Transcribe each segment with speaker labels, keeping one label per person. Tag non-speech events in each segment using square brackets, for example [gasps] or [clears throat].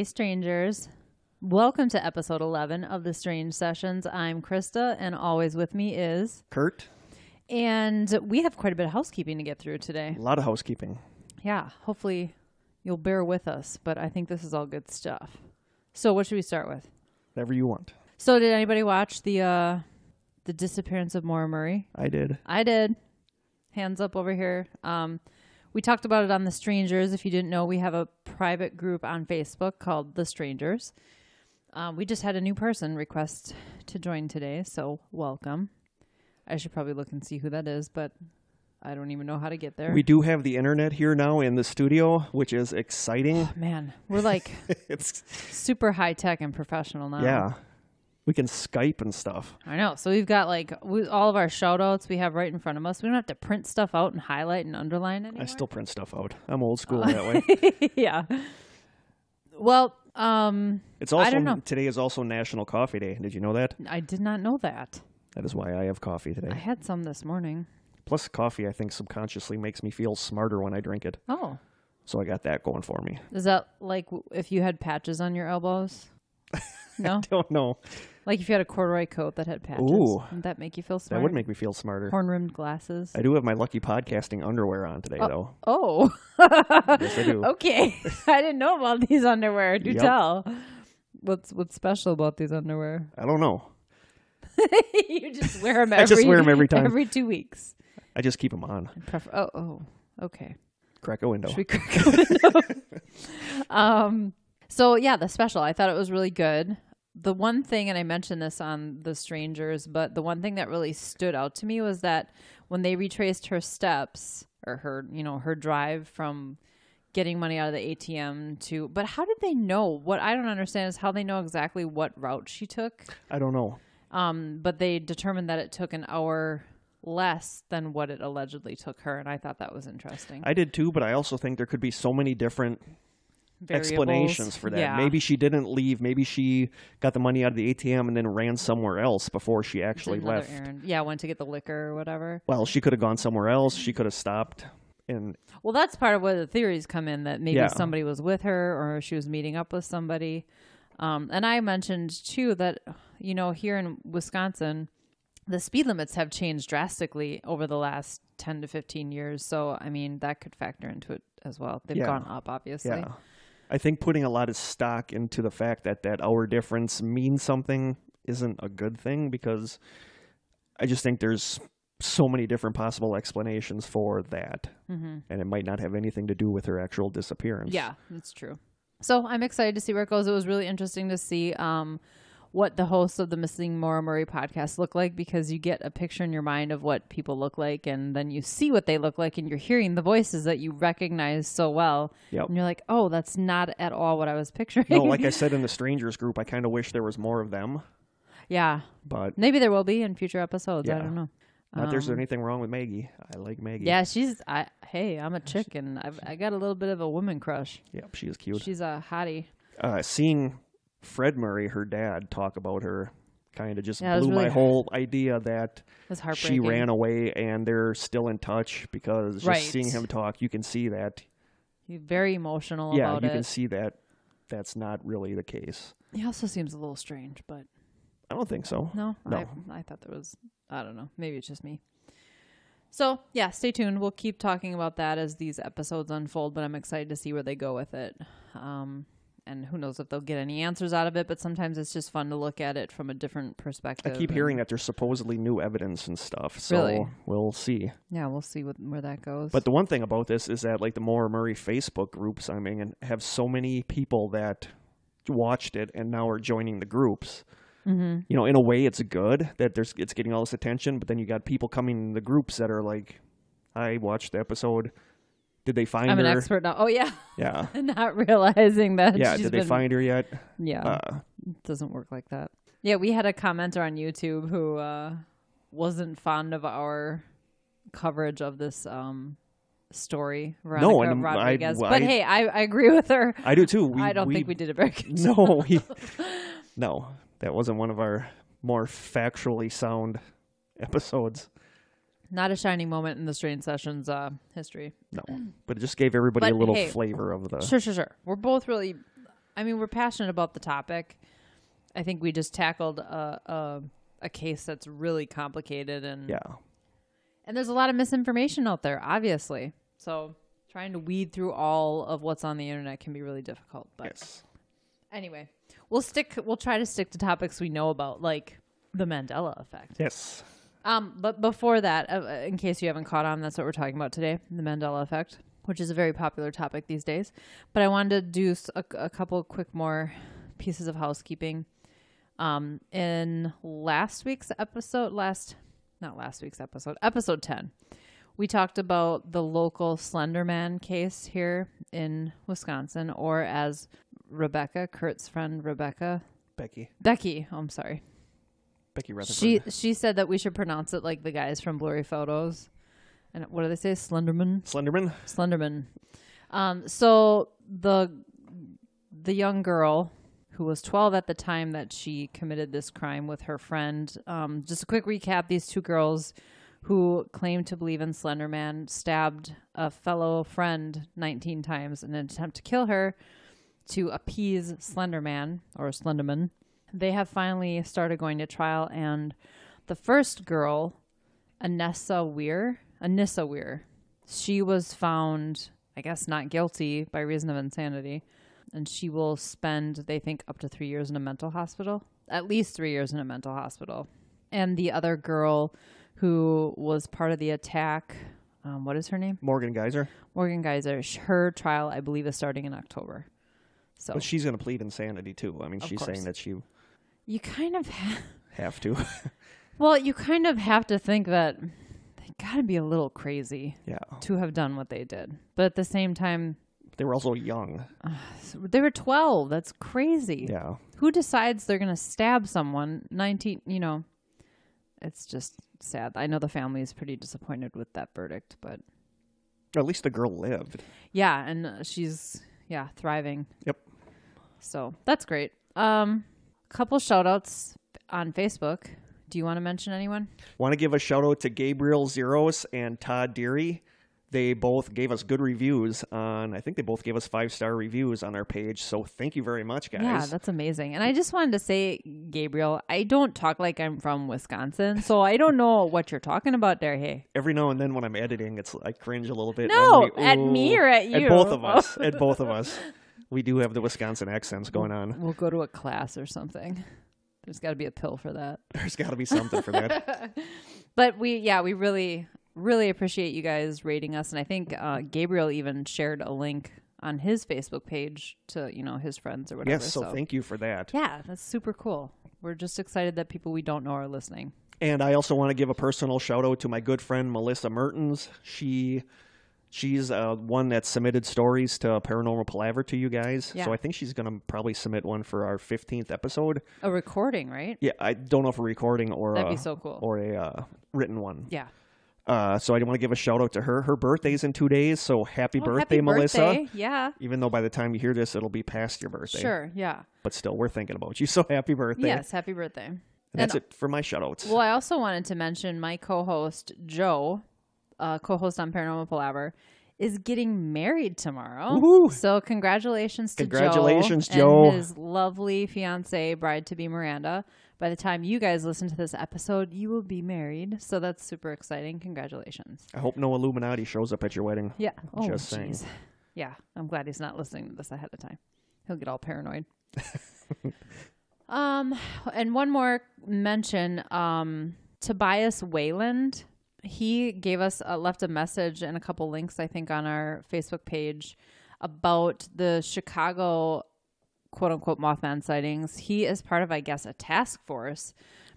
Speaker 1: Hey, strangers. Welcome to episode 11 of the Strange Sessions. I'm Krista, and always with me is.
Speaker 2: Kurt,
Speaker 1: And we have quite a bit of housekeeping to get through today.
Speaker 2: a lot of housekeeping.
Speaker 1: Yeah, hopefully you'll bear with us, but I think this is all good stuff. So, what should we start with?
Speaker 2: Whatever you want.
Speaker 1: So, did anybody watch the uh the disappearance of Maura Murray?
Speaker 2: I did.
Speaker 1: I did. Hands up over here. Um, we talked about it on The Strangers. If you didn't know, we have a private group on Facebook called The Strangers. Um, we just had a new person request to join today, so welcome. I should probably look and see who that is, but I don't even know how to get there.
Speaker 2: We do have the internet here now in the studio, which is exciting.
Speaker 1: Man, we're like [laughs]
Speaker 2: it's
Speaker 1: super high tech and professional now.
Speaker 2: yeah. We can Skype and stuff.
Speaker 1: I know. So we've got like we, all of our shout outs we have right in front of us. We don't have to print stuff out and highlight and underline anymore.
Speaker 2: I still print stuff out. I'm old school that way. [laughs]
Speaker 1: yeah. Well, um,
Speaker 2: It's also
Speaker 1: don't know.
Speaker 2: today is also National Coffee Day. Did you know that?
Speaker 1: I did not know that.
Speaker 2: That is why I have coffee today.
Speaker 1: I had some this morning.
Speaker 2: Plus, coffee I think subconsciously makes me feel smarter when I drink it.
Speaker 1: Oh,
Speaker 2: So I got that going for me.
Speaker 1: is that like if you had patches on your elbows? [laughs] No,
Speaker 2: Don't know.
Speaker 1: Like if you had a corduroy coat that had patches.
Speaker 2: Ooh.
Speaker 1: Would that make you feel smart?
Speaker 2: That would make me feel smarter.
Speaker 1: horn rimmed glasses.
Speaker 2: I do have my lucky podcasting underwear on today, though.
Speaker 1: Oh,
Speaker 2: Yes, I do. [laughs]
Speaker 1: okay. [laughs] I didn't know about these underwear. Do
Speaker 2: Yep.
Speaker 1: tell. What's what's special about these underwear? [laughs]
Speaker 2: I don't know.
Speaker 1: you just wear them every.
Speaker 2: I just wear 'em every time.
Speaker 1: Every two weeks.
Speaker 2: I just keep them on.
Speaker 1: Prefer- oh, oh, okay.
Speaker 2: Crack a window.
Speaker 1: Should we crack a window? um, so yeah, the special. I thought it was really good. The one thing, and I mentioned this on The Strangers, but the one thing that really stood out to me was that when they retraced her steps or her, you know, her drive from getting money out of the ATM to, but how did they know? What I don't understand is how they know exactly what route she took.
Speaker 2: I don't know.
Speaker 1: Um, but they determined that it took an hour less than what it allegedly took her, and I thought that was interesting.
Speaker 2: I did too, but I also think there could be so many different
Speaker 1: Variables.
Speaker 2: explanations for that.
Speaker 1: Yeah.
Speaker 2: Maybe she didn't leave. Maybe she got the money out of the ATM and then ran somewhere else before she actually left.
Speaker 1: errand. Yeah, went to get the liquor or whatever.
Speaker 2: Well, she could have gone somewhere else. She could have stopped. And
Speaker 1: Well, that's part of where the theories come in that maybe
Speaker 2: Yeah.
Speaker 1: somebody was with her or she was meeting up with somebody. Um, and I mentioned too that, you know, here in Wisconsin, the speed limits have changed drastically over the last 10 to 15 years. So, I mean, that could factor into it as well. They've
Speaker 2: Yeah.
Speaker 1: gone up, obviously.
Speaker 2: yeah, I think putting a lot of stock into the fact that that hour difference means something isn't a good thing because I just think there's so many different possible explanations for that,
Speaker 1: hmm
Speaker 2: and it might not have anything to do with her actual disappearance.
Speaker 1: Yeah, that's true. So I'm excited to see where it goes. It was really interesting to see um, what the hosts of the Missing Maura Murray podcast look like because you get a picture in your mind of what people look like, and then you see what they look like, and you're hearing the voices that you recognize so well,
Speaker 2: Yep.
Speaker 1: and you're like, "Oh, that's not at all what I was picturing."
Speaker 2: No, like I [laughs] said in the strangers group, I kind of wish there was more of them,
Speaker 1: yeah,
Speaker 2: but
Speaker 1: maybe there will be in future episodes. I don't know.
Speaker 2: not there's
Speaker 1: Um,
Speaker 2: anything wrong with Maggie. I like Maggie.
Speaker 1: Yeah, she's. I hey, I'm a chick, and I've I got a little bit of a woman crush.
Speaker 2: Yep, she is cute.
Speaker 1: She's a hottie.
Speaker 2: Uh, seeing Fred Murray, her dad, talk about her kind of just
Speaker 1: Yeah,
Speaker 2: blew my
Speaker 1: really-
Speaker 2: whole idea that she ran away and they're still in touch because just
Speaker 1: Right.
Speaker 2: seeing him talk, you can see that.
Speaker 1: He's very emotional
Speaker 2: yeah, you
Speaker 1: it.
Speaker 2: can see that that's not really the case.
Speaker 1: He also seems a little strange, but
Speaker 2: I don't think so.
Speaker 1: no,
Speaker 2: No.
Speaker 1: I, I thought there was. I don't know. Maybe it's just me. So yeah, stay tuned. We'll keep talking about that as these episodes unfold. But I'm excited to see where they go with it. Um, and who knows if they'll get any answers out of it. But sometimes it's just fun to look at it from a different perspective.
Speaker 2: I
Speaker 1: keep
Speaker 2: hearing that there's supposedly new evidence and stuff, so
Speaker 1: Really?
Speaker 2: we'll see.
Speaker 1: Yeah, we'll see what, where that goes.
Speaker 2: But the one thing about this is that like the Maura Murray Facebook groups, I mean, and have so many people that watched it and now are joining the groups.
Speaker 1: mm-hmm.
Speaker 2: You know, in a way, it's good that there's it's getting all this attention, but then you got people coming in the groups that are like, "I watched the episode. Did they find her?
Speaker 1: I'm an expert now. Oh yeah,
Speaker 2: Yeah, [laughs]
Speaker 1: not realizing that.
Speaker 2: yeah. Did they
Speaker 1: been-
Speaker 2: find her yet?
Speaker 1: Yeah.
Speaker 2: Uh,
Speaker 1: It doesn't work like that. Yeah, we had a commenter on YouTube who uh, wasn't fond of our coverage of this um, story, Veronica
Speaker 2: No, and
Speaker 1: Rodriguez.
Speaker 2: I-
Speaker 1: but hey, I, I agree with her.
Speaker 2: I do too. We,
Speaker 1: I don't think we did a very good [laughs] job.
Speaker 2: No, we, no, that wasn't one of our more factually sound episodes.
Speaker 1: Not a shining moment in the Strange Sessions uh, history.
Speaker 2: No, but it just gave everybody
Speaker 1: But
Speaker 2: a little
Speaker 1: hey,
Speaker 2: flavor of the.
Speaker 1: Sure, sure, sure. We're both really. I mean, we're passionate about the topic. I think we just tackled a a, a case that's really complicated and
Speaker 2: Yeah.
Speaker 1: and there's a lot of misinformation out there, obviously. So trying to weed through all of what's on the internet can be really difficult. But
Speaker 2: Yes.
Speaker 1: anyway, we'll stick. We'll try to stick to topics we know about, like the Mandela effect.
Speaker 2: Yes.
Speaker 1: Um, but before that, uh, uh, in case you haven't caught on, that's what we're talking about today: the Mandela effect, which is a very popular topic these days. But I wanted to do a couple quick more pieces of housekeeping. Um, in last week's episode, last not last week's episode, episode ten, we talked about the local Slenderman case here in Wisconsin, or as Rebecca, Kurt's friend Rebecca,
Speaker 2: Becky.
Speaker 1: Becky. Oh, I'm sorry.
Speaker 2: Becky Rutherford.
Speaker 1: She she said that we should pronounce it like the guys from Blurry Photos. And what do they say? Slenderman?
Speaker 2: Slenderman.
Speaker 1: Slenderman. Um, so the the young girl who was 12 at the time that she committed this crime with her friend. Um, just a quick recap: these two girls who claimed to believe in Slenderman stabbed a fellow friend 19 times in an attempt to kill her to appease Slenderman or Slenderman. They have finally started going to trial, and the first girl, Anessa Weier, Anissa Weier, she was found, I guess, not guilty by reason of insanity, and she will spend, they think, up to three years in a mental hospital, at least three years in a mental hospital. And the other girl who was part of the attack, um, what is her name?
Speaker 2: Morgan Geyser.
Speaker 1: Morgan Geyser. Her trial, I believe, is starting in October. So
Speaker 2: But she's going to plead insanity too. I mean,
Speaker 1: Of
Speaker 2: she's
Speaker 1: course.
Speaker 2: saying that she
Speaker 1: you kind of ha-
Speaker 2: have to. [laughs]
Speaker 1: well, you kind of have to think that they got to be a little crazy
Speaker 2: yeah.
Speaker 1: to have done what they did. But at the same time,
Speaker 2: They were also young.
Speaker 1: they were 12. That's crazy.
Speaker 2: Yeah.
Speaker 1: Who decides they're going to stab someone 19, you know? It's just sad. I know the family is pretty disappointed with that verdict, but
Speaker 2: At least the girl lived.
Speaker 1: yeah, and uh, she's yeah, thriving.
Speaker 2: Yep.
Speaker 1: So, that's great. Um couple shout outs on Facebook. Do you want to mention anyone?
Speaker 2: Want to give a shout out to Gabriel Zeros and Todd Deary. They both gave us good reviews on. I think they both gave us five star reviews on our page. So thank you very much, guys.
Speaker 1: Yeah, that's amazing. And I just wanted to say, Gabriel, I don't talk like I'm from Wisconsin, so I don't know what you're talking about there. Hey,
Speaker 2: Every now and then when I'm editing, it's I cringe a little bit.
Speaker 1: No,
Speaker 2: like,
Speaker 1: at me or at you?
Speaker 2: At both of us. at [laughs] both of us. We do have the Wisconsin accents going on.
Speaker 1: we'll go to a class or something. [laughs] There's got to be a pill for that. [laughs]
Speaker 2: There's got to be something for that. [laughs]
Speaker 1: But we, yeah, we really, really appreciate you guys rating us. And I think uh, Gabriel even shared a link on his Facebook page to, you know, his friends or whatever.
Speaker 2: yes, so thank you for that.
Speaker 1: Yeah, that's super cool. We're just excited that people we don't know are listening.
Speaker 2: And I also want to give a personal shout out to my good friend Melissa Mertens. She she's uh, one that submitted stories to Paranormal Palaver to you guys.
Speaker 1: Yeah.
Speaker 2: So I think she's going to probably submit one for our 15th episode.
Speaker 1: A recording, right?
Speaker 2: Yeah, I don't know if a recording or
Speaker 1: That'd
Speaker 2: a,
Speaker 1: be so cool.
Speaker 2: or a uh, written one.
Speaker 1: Yeah.
Speaker 2: Uh, so I want to give a shout out to her. Her birthday's in two days, so happy
Speaker 1: Oh,
Speaker 2: birthday,
Speaker 1: happy
Speaker 2: Melissa.
Speaker 1: birthday. Yeah.
Speaker 2: Even though by the time you hear this, it'll be past your birthday.
Speaker 1: Sure. Yeah.
Speaker 2: But still, we're thinking about you. [laughs] So happy birthday.
Speaker 1: Yes. Happy birthday.
Speaker 2: And that's
Speaker 1: And-
Speaker 2: it for my shout outs.
Speaker 1: Well, I also wanted to mention my co-host Joe, uh, co-host on Paranormal Palaver, is getting married tomorrow.
Speaker 2: Woohoo!
Speaker 1: So congratulations to
Speaker 2: Congratulations,
Speaker 1: Joe,
Speaker 2: Joe.
Speaker 1: and his lovely fiance, bride to be Miranda. By the time you guys listen to this episode, you will be married. So that's super exciting. Congratulations.
Speaker 2: I hope no Illuminati shows up at your wedding.
Speaker 1: Yeah. Oh,
Speaker 2: Just saying.
Speaker 1: Yeah. I'm glad he's not listening to this ahead of time. He'll get all paranoid. [laughs] um, and one more mention. Um, Tobias Wayland. He gave us uh, left a message and a couple links, I think, on our Facebook page about the Chicago quote unquote Mothman sightings. He is part of, I guess, a task force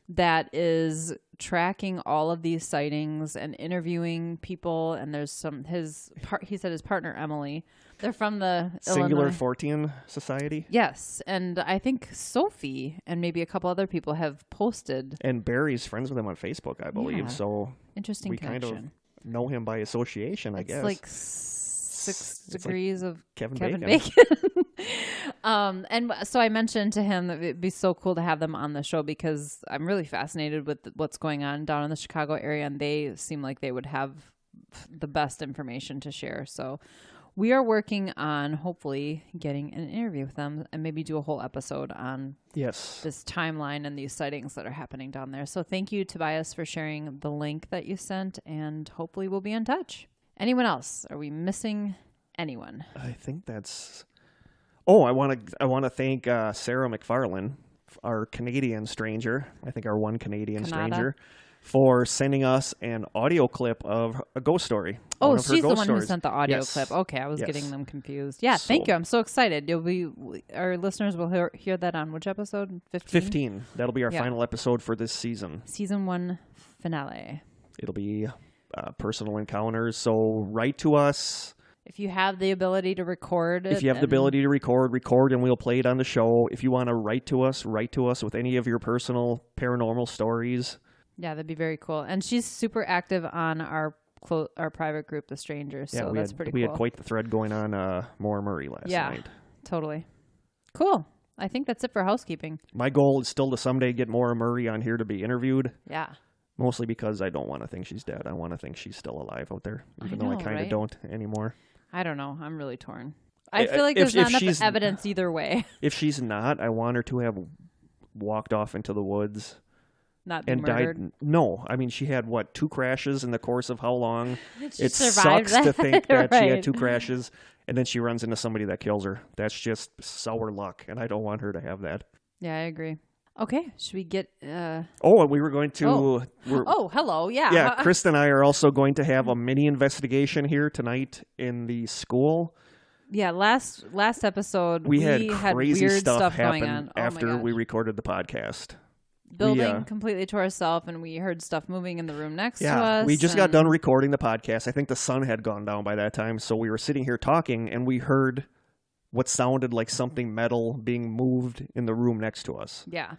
Speaker 1: that is tracking all of these sightings and interviewing people. And there's some his part. He said his partner Emily. They're from the
Speaker 2: Singular
Speaker 1: Illinois.
Speaker 2: Fortean Society.
Speaker 1: Yes, and I think Sophie and maybe a couple other people have posted
Speaker 2: And Barry's friends with him on Facebook, I believe.
Speaker 1: Yeah.
Speaker 2: So
Speaker 1: interesting
Speaker 2: we kind
Speaker 1: connection.
Speaker 2: of know him by association, I
Speaker 1: it's
Speaker 2: guess.
Speaker 1: like six
Speaker 2: It's like
Speaker 1: degrees of
Speaker 2: Kevin,
Speaker 1: Kevin
Speaker 2: Bacon.
Speaker 1: Bacon. [laughs] um, and so I mentioned to him that it'd be so cool to have them on the show because I'm really fascinated with what's going on down in the Chicago area, and they seem like they would have the best information to share. So we are working on hopefully getting an interview with them and maybe do a whole episode on
Speaker 2: Yes.
Speaker 1: this timeline and these sightings that are happening down there. So thank you, Tobias, for sharing the link that you sent, and hopefully we'll be in touch. Anyone else? Are we missing anyone?
Speaker 2: I think that's. Oh, I want to. I want to thank uh, Sarah McFarlane, our Canadian stranger. I think our one Canadian
Speaker 1: Canada.
Speaker 2: stranger, for sending us an audio clip of a ghost story.
Speaker 1: Oh,
Speaker 2: One of her
Speaker 1: she's the one who sent the audio
Speaker 2: Yes.
Speaker 1: clip. Okay, I was
Speaker 2: Yes.
Speaker 1: getting them confused. Yeah, thank you. I'm so excited. You'll be our listeners will hear, hear that on which episode? 15?
Speaker 2: Fifteen. That'll be our
Speaker 1: Yeah.
Speaker 2: final episode for this season.
Speaker 1: Season 1 finale.
Speaker 2: It'll be uh, personal encounters. So write to us
Speaker 1: If you have the ability to record
Speaker 2: if you have the ability to record. Record, and we'll play it on the show. If you want to write to us, write to us with any of your personal paranormal stories.
Speaker 1: Yeah, that'd be very cool. And she's super active on our clo- our private group, The Strangers.
Speaker 2: Yeah,
Speaker 1: so
Speaker 2: we
Speaker 1: that's
Speaker 2: had
Speaker 1: pretty
Speaker 2: we
Speaker 1: cool.
Speaker 2: had quite the thread going on uh Maura Murray last
Speaker 1: Yeah.
Speaker 2: night.
Speaker 1: totally. Cool. I think that's it for housekeeping.
Speaker 2: My goal is still to someday get Maura Murray on here to be interviewed,
Speaker 1: Yeah.
Speaker 2: mostly because I don't want to think she's dead. I want to think she's still alive out there,
Speaker 1: I
Speaker 2: even though I kind of
Speaker 1: right?
Speaker 2: don't anymore.
Speaker 1: I don't know. I'm really torn. I
Speaker 2: I-
Speaker 1: feel like
Speaker 2: if-
Speaker 1: there's not enough evidence either way. [laughs]
Speaker 2: If she's not, I want her to have walked off into the woods
Speaker 1: Not
Speaker 2: and
Speaker 1: murdered.
Speaker 2: died. No, I mean she had what two crashes in the course of how long? [laughs]
Speaker 1: She
Speaker 2: it sucks to think [laughs] that she had two crashes and then she runs into somebody that kills her. That's just sour luck, and I don't want her to have that.
Speaker 1: Yeah, I agree. Okay, should we get? uh
Speaker 2: Oh, and we were going to.
Speaker 1: Oh. Oh, hello. Yeah.
Speaker 2: yeah,
Speaker 1: Uh,
Speaker 2: Chris and I are also going to have a mini investigation here tonight in the school.
Speaker 1: yeah. Last last episode,
Speaker 2: We, had crazy
Speaker 1: weird
Speaker 2: stuff,
Speaker 1: stuff,
Speaker 2: happen
Speaker 1: going on. Oh
Speaker 2: after we recorded the podcast.
Speaker 1: Building
Speaker 2: uh,
Speaker 1: completely to ourselves, and we heard stuff moving in the room next to
Speaker 2: Yeah,
Speaker 1: us.
Speaker 2: we just got done recording the podcast. I think the sun had gone down by that time, so we were sitting here talking, and we heard what sounded like something metal being moved in the room next to us.
Speaker 1: Yeah,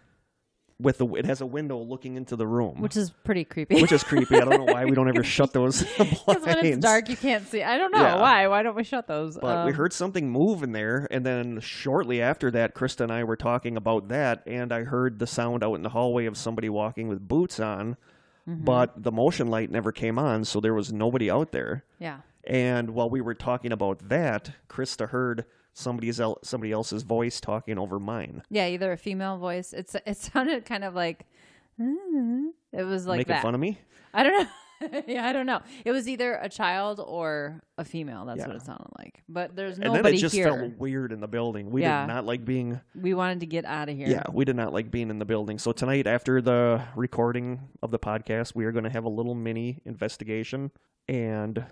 Speaker 2: With the it has a window looking into the room,
Speaker 1: which is pretty creepy.
Speaker 2: which is creepy. I don't know why we don't ever [laughs] shut those [laughs] blinds.
Speaker 1: Because when it's dark, you can't see. I don't know
Speaker 2: Yeah.
Speaker 1: why. Why don't we shut those?
Speaker 2: But we
Speaker 1: Um,
Speaker 2: heard something move in there, and then shortly after that, Krista and I were talking about that, and I heard the sound out in the hallway of somebody walking with boots on,
Speaker 1: Mm-hmm.
Speaker 2: but the motion light never came on, so there was nobody out there.
Speaker 1: Yeah.
Speaker 2: And while we were talking about that, Krista heard somebody's el- somebody else's voice talking over mine.
Speaker 1: Yeah, either a female voice. It's it sounded kind of like mm-hmm. it was like
Speaker 2: making
Speaker 1: that.
Speaker 2: fun of me.
Speaker 1: I don't know. [laughs] yeah, I don't know. It was either a child or a female. That's
Speaker 2: Yeah.
Speaker 1: what it sounded like. But there's nobody
Speaker 2: and then it just
Speaker 1: here.
Speaker 2: felt weird in the building. We
Speaker 1: Yeah.
Speaker 2: did not like being
Speaker 1: We wanted to get out of here.
Speaker 2: Yeah, we did not like being in the building. So tonight, after the recording of the podcast, we are going to have a little mini investigation, and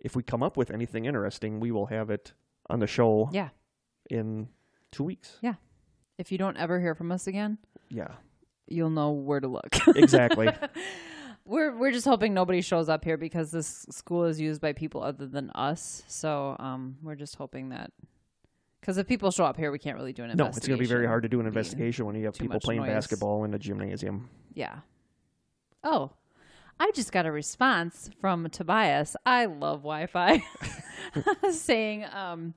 Speaker 2: if we come up with anything interesting, we will have it on the show
Speaker 1: Yeah.
Speaker 2: in two weeks. Yeah.
Speaker 1: If you don't ever hear from us again,
Speaker 2: Yeah,
Speaker 1: you'll know where to look. [laughs]
Speaker 2: exactly.
Speaker 1: we're we're just hoping nobody shows up here because this school is used by people other than us. So um, we're just hoping that because if people show up here, we can't really do an
Speaker 2: no,
Speaker 1: investigation.
Speaker 2: it's going to be very hard to do an investigation when you have
Speaker 1: too
Speaker 2: people
Speaker 1: much
Speaker 2: playing
Speaker 1: noise.
Speaker 2: basketball in a gymnasium.
Speaker 1: Yeah. Oh, I just got a response from Tobias. I love Wi-Fi, [laughs] [laughs] saying, um,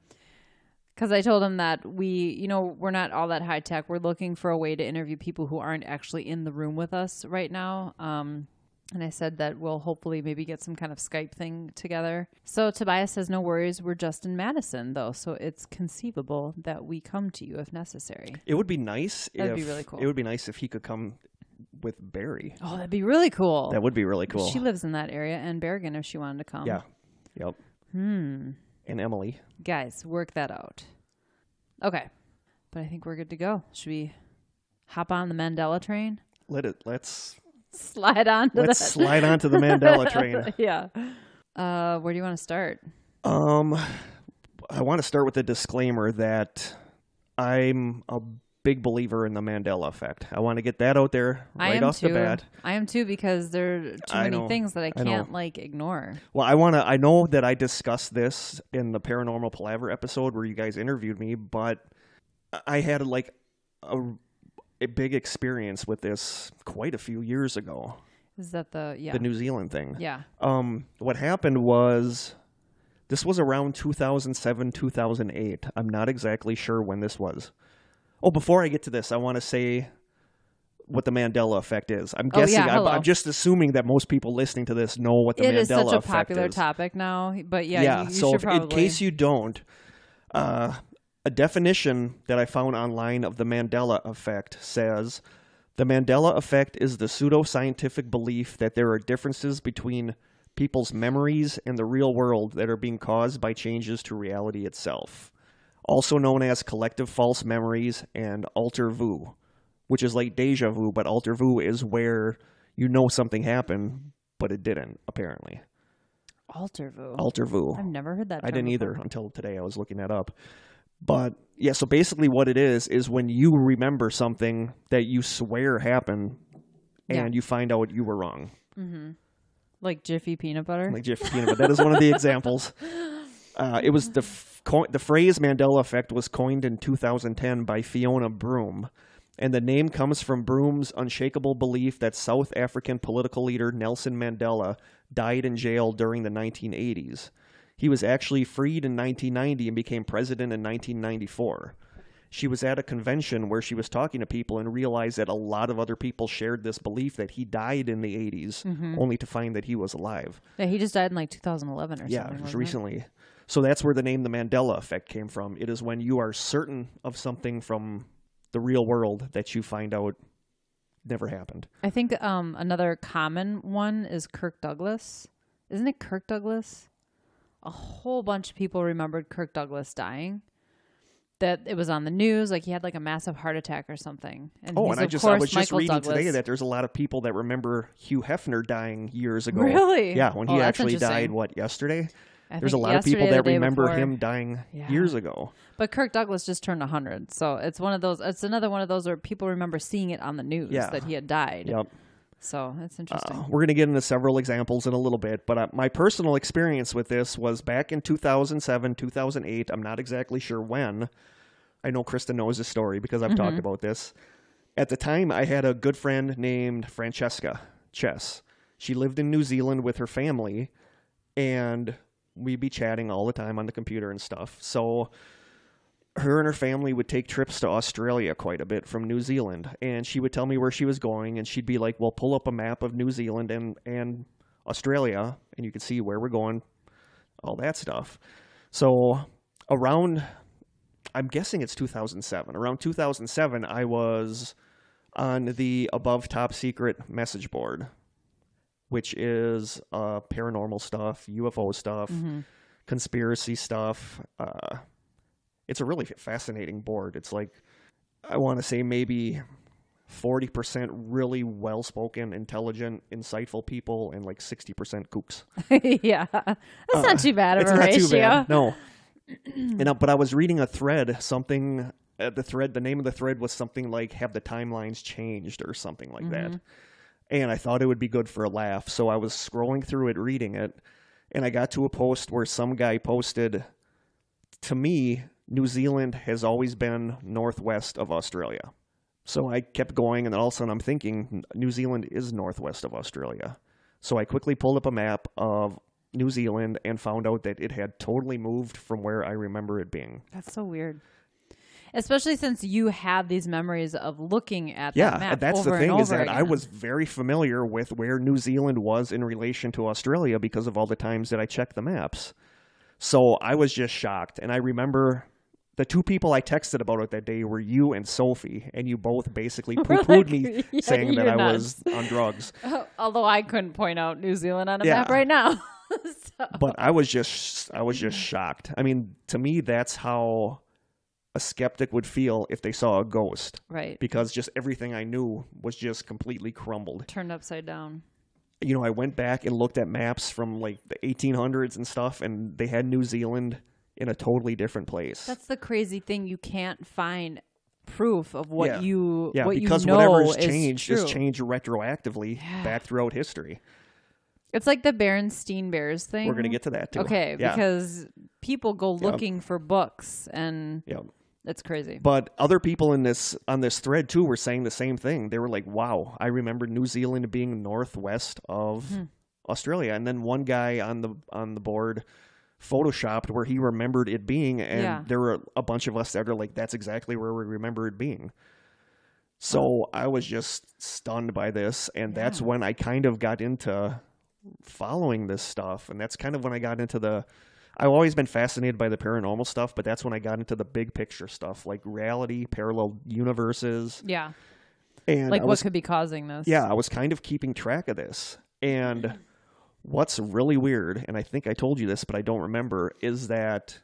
Speaker 1: because I told him that we, you know, we're not all that high tech. We're looking for a way to interview people who aren't actually in the room with us right now. Um, and I said that we'll hopefully maybe get some kind of Skype thing together. So Tobias says, no worries. We're just in Madison, though. So it's conceivable that we come to you if necessary.
Speaker 2: It would be nice
Speaker 1: That'd
Speaker 2: if
Speaker 1: be really cool.
Speaker 2: it would be nice if he could come with Barry.
Speaker 1: Oh, that'd be really cool.
Speaker 2: That would be really cool.
Speaker 1: She lives in that area and Bergen if she wanted to come.
Speaker 2: yeah. Yep.
Speaker 1: Hmm.
Speaker 2: And Emily.
Speaker 1: Guys, work that out. Okay. But I think we're good to go. Should we hop on the Mandela train?
Speaker 2: Let it. Let's
Speaker 1: Slide on to
Speaker 2: let's
Speaker 1: that.
Speaker 2: slide onto the Mandela [laughs] train.
Speaker 1: yeah. Uh, where do you want to start?
Speaker 2: Um, I want to start with a disclaimer that I'm a big believer in the Mandela effect. I want to get that out there right off
Speaker 1: too.
Speaker 2: the bat.
Speaker 1: I am too because there are too
Speaker 2: I
Speaker 1: many
Speaker 2: know.
Speaker 1: things that I
Speaker 2: I
Speaker 1: can't like ignore.
Speaker 2: Well, I want to. I know that I discussed this in the Paranormal Palaver episode where you guys interviewed me, but I had like a, a big experience with this quite a few years ago.
Speaker 1: Is that the yeah
Speaker 2: The New Zealand thing.
Speaker 1: yeah
Speaker 2: Um, what happened was this was around 2007, 2008. I'm not exactly sure when this was. Oh, before I get to this, I want to say what the Mandela effect is. I'm
Speaker 1: Oh, yeah,
Speaker 2: guessing. I'm,
Speaker 1: hello.
Speaker 2: I'm just assuming that most people listening to this know what the
Speaker 1: It
Speaker 2: Mandela
Speaker 1: is such a
Speaker 2: effect
Speaker 1: popular
Speaker 2: is.
Speaker 1: topic now, but yeah, you, you
Speaker 2: so
Speaker 1: should
Speaker 2: if,
Speaker 1: probably.
Speaker 2: in case you don't, uh, a definition that I found online of the Mandela effect says the Mandela effect is the pseudoscientific belief that there are differences between people's memories and the real world that are being caused by changes to reality itself. Also known as collective false memories and alter vu, which is like deja vu, but alter vu is where you know something happened, but it didn't, apparently.
Speaker 1: alter vu.
Speaker 2: Alter vu.
Speaker 1: I've never heard that.
Speaker 2: I didn't
Speaker 1: before.
Speaker 2: either until today. I was looking that up. But yeah, so basically what it is is when you remember something that you swear happened and
Speaker 1: Yeah.
Speaker 2: you find out you were wrong. Mm-hmm.
Speaker 1: Like Jiffy peanut butter.
Speaker 2: Like Jeff Peanut, butter. that is one of the [laughs] examples. Uh, it was the f- co- the phrase Mandela effect was coined in 2010 by Fiona Broome, and the name comes from Broome's unshakable belief that South African political leader Nelson Mandela died in jail during the 1980s. He was actually freed in 1990 and became president in 1994. She was at a convention where she was talking to people and realized that a lot of other people shared this belief that he died in the 80s, only to find that he was alive.
Speaker 1: yeah, he just died in like 2011 or
Speaker 2: Yeah,
Speaker 1: something.
Speaker 2: it was
Speaker 1: wasn't it?
Speaker 2: So that's where the name the Mandela effect came from. It is when you are certain of something from the real world that you find out never happened.
Speaker 1: I think um, another common one is Kirk Douglas. Isn't it Kirk Douglas? A whole bunch of people remembered Kirk Douglas dying. That it was on the news, like he had like a massive heart attack or something. And
Speaker 2: Oh, and I just I was just
Speaker 1: Michael
Speaker 2: reading
Speaker 1: Douglas.
Speaker 2: today that there's a lot of people that remember Hugh Hefner dying years ago.
Speaker 1: Really?
Speaker 2: Yeah, when
Speaker 1: Oh,
Speaker 2: he actually died what yesterday?
Speaker 1: I
Speaker 2: There's a lot of people that remember
Speaker 1: before.
Speaker 2: him dying
Speaker 1: Yeah.
Speaker 2: years ago.
Speaker 1: But Kirk Douglas just turned 100. So it's one of those, it's another one of those where people remember seeing it on the news
Speaker 2: Yeah.
Speaker 1: that he had died.
Speaker 2: Yep.
Speaker 1: So it's interesting.
Speaker 2: Uh, we're going to get into several examples in a little bit, but uh, my personal experience with this was back in 2007, 2008. I'm not exactly sure when. I know Krista knows the story because I've talked about this. At the time, I had a good friend named Francesca Chess. She lived in New Zealand with her family, and we'd be chatting all the time on the computer and stuff. So her and her family would take trips to Australia quite a bit from New Zealand, and she would tell me where she was going, and she'd be like, "Well, pull up a map of New Zealand and and Australia, and you can see where we're going, all that stuff." So around, I'm guessing it's 2007. Around 2007, I was on the above top secret message board, which is uh, paranormal stuff, UFO stuff, conspiracy stuff. Uh, it's a really fascinating board. It's like I want to say maybe 40% really well-spoken, intelligent, insightful people and like 60% kooks. [laughs]
Speaker 1: yeah. That's not too bad of
Speaker 2: Uh,
Speaker 1: a ratio.
Speaker 2: No. [clears throat] and uh, but I was reading a thread, something uh, the thread the name of the thread was something like have the timelines changed or something like
Speaker 1: Mm-hmm.
Speaker 2: that. And I thought it would be good for a laugh, so I was scrolling through it reading it and I got to a post where some guy posted to me New Zealand has always been northwest of Australia. So I kept going, and then all of a sudden I'm thinking New Zealand is northwest of Australia. So I quickly pulled up a map of New Zealand and found out that it had totally moved from where I remember it being.
Speaker 1: That's so weird. Especially since you have these memories of looking at
Speaker 2: Yeah,
Speaker 1: that map
Speaker 2: that's the thing is that I was very familiar with where New Zealand was in relation to Australia because of all the times that I checked the maps. So I was just shocked, and I remember the two people I texted about it that day were you and Sophie, and you both basically [laughs] poo pooed me [laughs]
Speaker 1: yeah,
Speaker 2: saying that
Speaker 1: you're
Speaker 2: I was on drugs. [laughs]
Speaker 1: Although I couldn't point out New Zealand on a
Speaker 2: Yeah.
Speaker 1: map right now. So-
Speaker 2: But I was just I was just shocked. I mean, to me, that's how a skeptic would feel if they saw a ghost,
Speaker 1: right.
Speaker 2: because just everything I knew was just completely crumbled.
Speaker 1: Turned upside down.
Speaker 2: you know, I went back and looked at maps from like the 1800s and stuff, and they had New Zealand in a totally different place.
Speaker 1: That's the crazy thing. You can't find proof of what
Speaker 2: Yeah.
Speaker 1: you
Speaker 2: yeah,
Speaker 1: what
Speaker 2: because
Speaker 1: you know
Speaker 2: whatever's
Speaker 1: is
Speaker 2: changed
Speaker 1: true.
Speaker 2: is changed retroactively
Speaker 1: Yeah.
Speaker 2: back throughout history.
Speaker 1: It's like the Berenstein Bears thing.
Speaker 2: We're gonna get to that too.
Speaker 1: Okay,
Speaker 2: yeah,
Speaker 1: because people go
Speaker 2: Yep.
Speaker 1: looking for books and
Speaker 2: yeah.
Speaker 1: It's crazy.
Speaker 2: But other people in this on this thread too were saying the same thing. They were like, "Wow, I remember New Zealand being northwest of
Speaker 1: Hmm.
Speaker 2: Australia." And then one guy on the on the board photoshopped where he remembered it being, and
Speaker 1: Yeah.
Speaker 2: there were a bunch of us that are like, "That's exactly where we remember it being." So I was just stunned by this, and that's when I kind of got into following this stuff, and that's kind of when I got into the. I've always been fascinated by the paranormal stuff, but that's when I got into the big picture stuff, like reality, parallel universes,
Speaker 1: Yeah.
Speaker 2: and
Speaker 1: Like
Speaker 2: I
Speaker 1: what
Speaker 2: was
Speaker 1: could be causing this?
Speaker 2: yeah, I was kind of keeping track of this. And what's really weird, and I think I told you this, but I don't remember, is that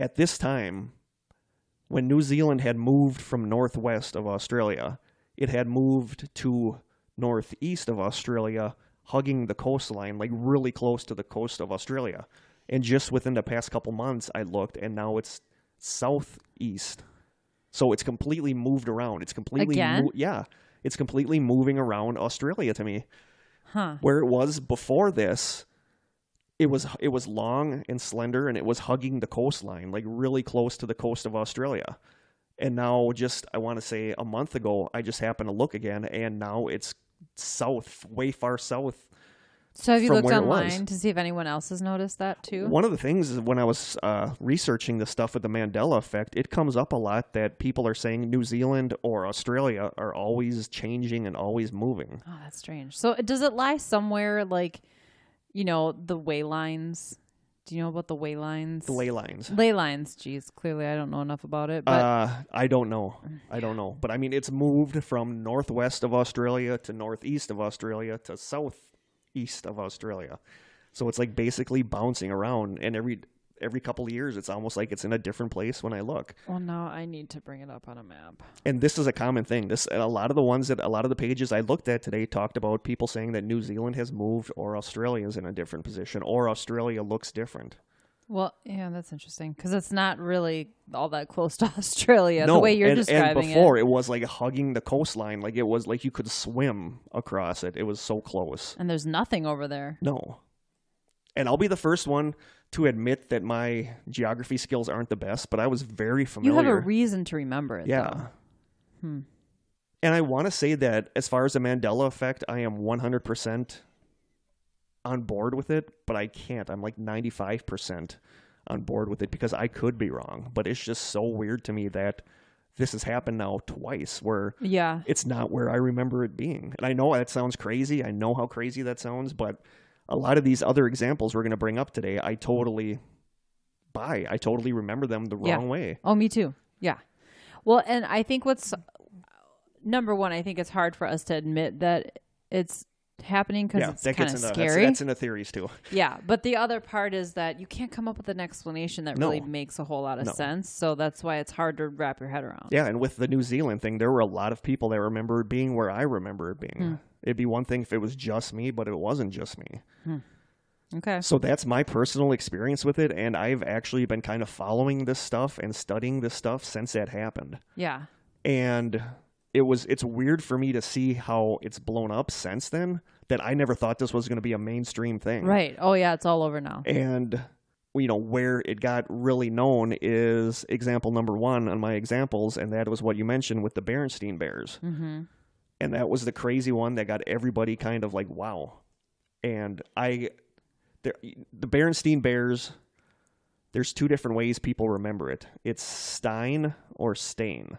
Speaker 2: at this time, when New Zealand had moved from northwest of Australia, it had moved to northeast of Australia, hugging the coastline, like really close to the coast of Australia. And just within the past couple months, I looked, and now it's southeast. So it's completely moved around. It's completely
Speaker 1: Again?
Speaker 2: mo- yeah, it's completely moving around Australia to me.
Speaker 1: Huh.
Speaker 2: Where it was before this, it was it was long and slender, and it was hugging the coastline, like really close to the coast of Australia. And now, just I want to say a month ago, I just happened to look again, and now it's south, way far south.
Speaker 1: So have you looked
Speaker 2: where it was.
Speaker 1: online to see if anyone else has noticed that too?
Speaker 2: One of the things is when I was uh, researching the stuff with the Mandela effect, it comes up a lot that people are saying New Zealand or Australia are always changing and always moving.
Speaker 1: Oh, that's strange. So does it lie somewhere like, you know, the way lines? Do you know about the way lines?
Speaker 2: The ley lines.
Speaker 1: Ley lines. Geez, clearly I don't know enough about it. But
Speaker 2: Uh, I don't know. I don't know. But I mean, it's moved from northwest of Australia to northeast of Australia to southeast of Australia. So it's like basically bouncing around, and every every couple of years, it's almost like it's in a different place when I look.
Speaker 1: well, now I need to bring it up on a map.
Speaker 2: And this is a common thing. This a lot of the ones that a lot of the pages I looked at today talked about people saying that New Zealand has moved or Australia is in a different position or Australia looks different.
Speaker 1: Well, yeah, that's interesting because it's not really all that close to [laughs] Australia
Speaker 2: no,
Speaker 1: the way you're
Speaker 2: and,
Speaker 1: describing
Speaker 2: and before
Speaker 1: it.
Speaker 2: it. was like hugging the coastline, like it was like you could swim across it. It was so close.
Speaker 1: And there's nothing over there.
Speaker 2: No. And I'll be the first one to admit that my geography skills aren't the best, but I was very familiar.
Speaker 1: You have a reason to remember it.
Speaker 2: Yeah.
Speaker 1: Hmm.
Speaker 2: And I want to say that as far as the Mandela effect, I am 100% on board with it, but I can't. I'm like 95% on board with it because I could be wrong. But it's just so weird to me that this has happened now twice where
Speaker 1: Yeah.
Speaker 2: it's not where I remember it being. And I know that sounds crazy. I know how crazy that sounds, but a lot of these other examples we're going to bring up today, I totally buy. I totally remember them the
Speaker 1: Yeah.
Speaker 2: wrong way.
Speaker 1: Oh, me too. Yeah. Well, and I think what's number one, I think it's hard for us to admit that it's happening because
Speaker 2: Yeah,
Speaker 1: it's kind of
Speaker 2: into that's,
Speaker 1: scary.
Speaker 2: that's into theories too. [laughs]
Speaker 1: yeah, but the other part is that you can't come up with an explanation that
Speaker 2: No.
Speaker 1: really makes a whole lot of
Speaker 2: No.
Speaker 1: sense. So that's why it's hard to wrap your head around.
Speaker 2: Yeah, and with the New Zealand thing, there were a lot of people that remember it being where I remember it being.
Speaker 1: Hmm.
Speaker 2: It'd be one thing if it was just me, but it wasn't just me.
Speaker 1: Okay.
Speaker 2: So that's my personal experience with it, and I've actually been kind of following this stuff and studying this stuff since that happened.
Speaker 1: Yeah.
Speaker 2: And it was it's weird for me to see how it's blown up since then that I never thought this was going to be a mainstream thing.
Speaker 1: Right. Oh, yeah. It's all over now.
Speaker 2: And you know where it got really known is example number one on my examples, and that was what you mentioned with the Berenstein Bears.
Speaker 1: Mm-hmm.
Speaker 2: and that was the crazy one that got everybody kind of like wow and i there, the berenstein bears there's two different ways people remember it it's stein or stain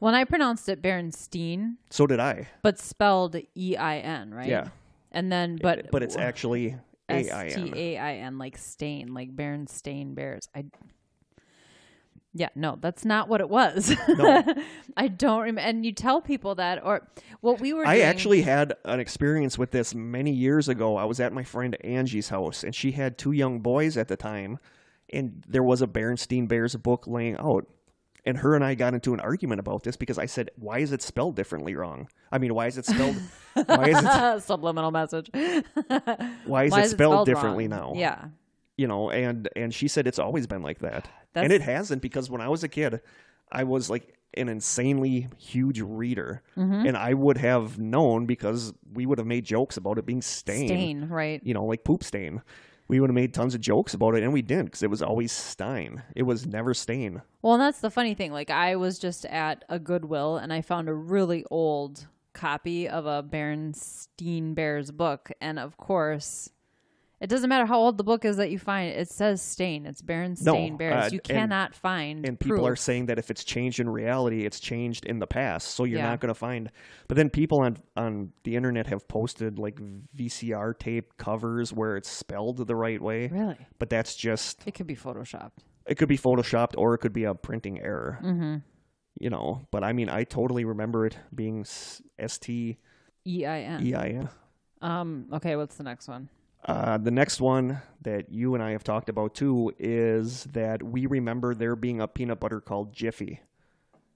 Speaker 1: When I pronounced it Berenstein,
Speaker 2: so did i
Speaker 1: but spelled E I N, right?
Speaker 2: yeah
Speaker 1: And then, but
Speaker 2: but it's actually
Speaker 1: S
Speaker 2: a-i-n
Speaker 1: T A I N, like stain, like Berenstain Bears. I. Yeah, no, that's not what it was.
Speaker 2: No. [laughs]
Speaker 1: I don't remember. And you tell people that, or what we were.
Speaker 2: I
Speaker 1: doing-
Speaker 2: actually had an experience with this many years ago. I was at my friend Angie's house, and she had two young boys at the time, and there was a Berenstein Bears book laying out. And her and I got into an argument about this because I said, "Why is it spelled differently wrong? I mean, why is it spelled? why is it? [laughs]
Speaker 1: subliminal message. [laughs]
Speaker 2: Why is
Speaker 1: Why
Speaker 2: it
Speaker 1: is
Speaker 2: spelled
Speaker 1: wrong?
Speaker 2: differently now?
Speaker 1: Yeah,
Speaker 2: you know." And and she said it's always been like that,
Speaker 1: That's-
Speaker 2: and it hasn't because when I was a kid, I was like an insanely huge reader,
Speaker 1: Mm-hmm.
Speaker 2: and I would have known because we would have made jokes about it being stain,
Speaker 1: stain, right?
Speaker 2: you know, like poop stain. We would have made tons of jokes about it, and we didn't because it was always Stein. It was never Stain.
Speaker 1: Well, and that's the funny thing. Like, I was just at a Goodwill and I found a really old copy of a Bernstein Bears book. And of course, It doesn't matter how old the book is that you find. It says stain. It's Berenstain
Speaker 2: No,
Speaker 1: Bears.
Speaker 2: uh,
Speaker 1: you
Speaker 2: and-
Speaker 1: cannot find
Speaker 2: and people are saying that if it's changed in reality, it's changed in the past. So you're
Speaker 1: Yeah.
Speaker 2: not going to find. But then people on on the internet have posted like VCR tape covers where it's spelled the right way.
Speaker 1: really.
Speaker 2: But that's just
Speaker 1: It could be photoshopped.
Speaker 2: it could be photoshopped or it could be a printing error.
Speaker 1: Mm-hmm.
Speaker 2: You know. But I mean, I totally remember it being S T
Speaker 1: E I N.
Speaker 2: E I N.
Speaker 1: Um. Okay. What's the next one?
Speaker 2: Uh, the next one that you and I have talked about too is that we remember there being a peanut butter called Jiffy.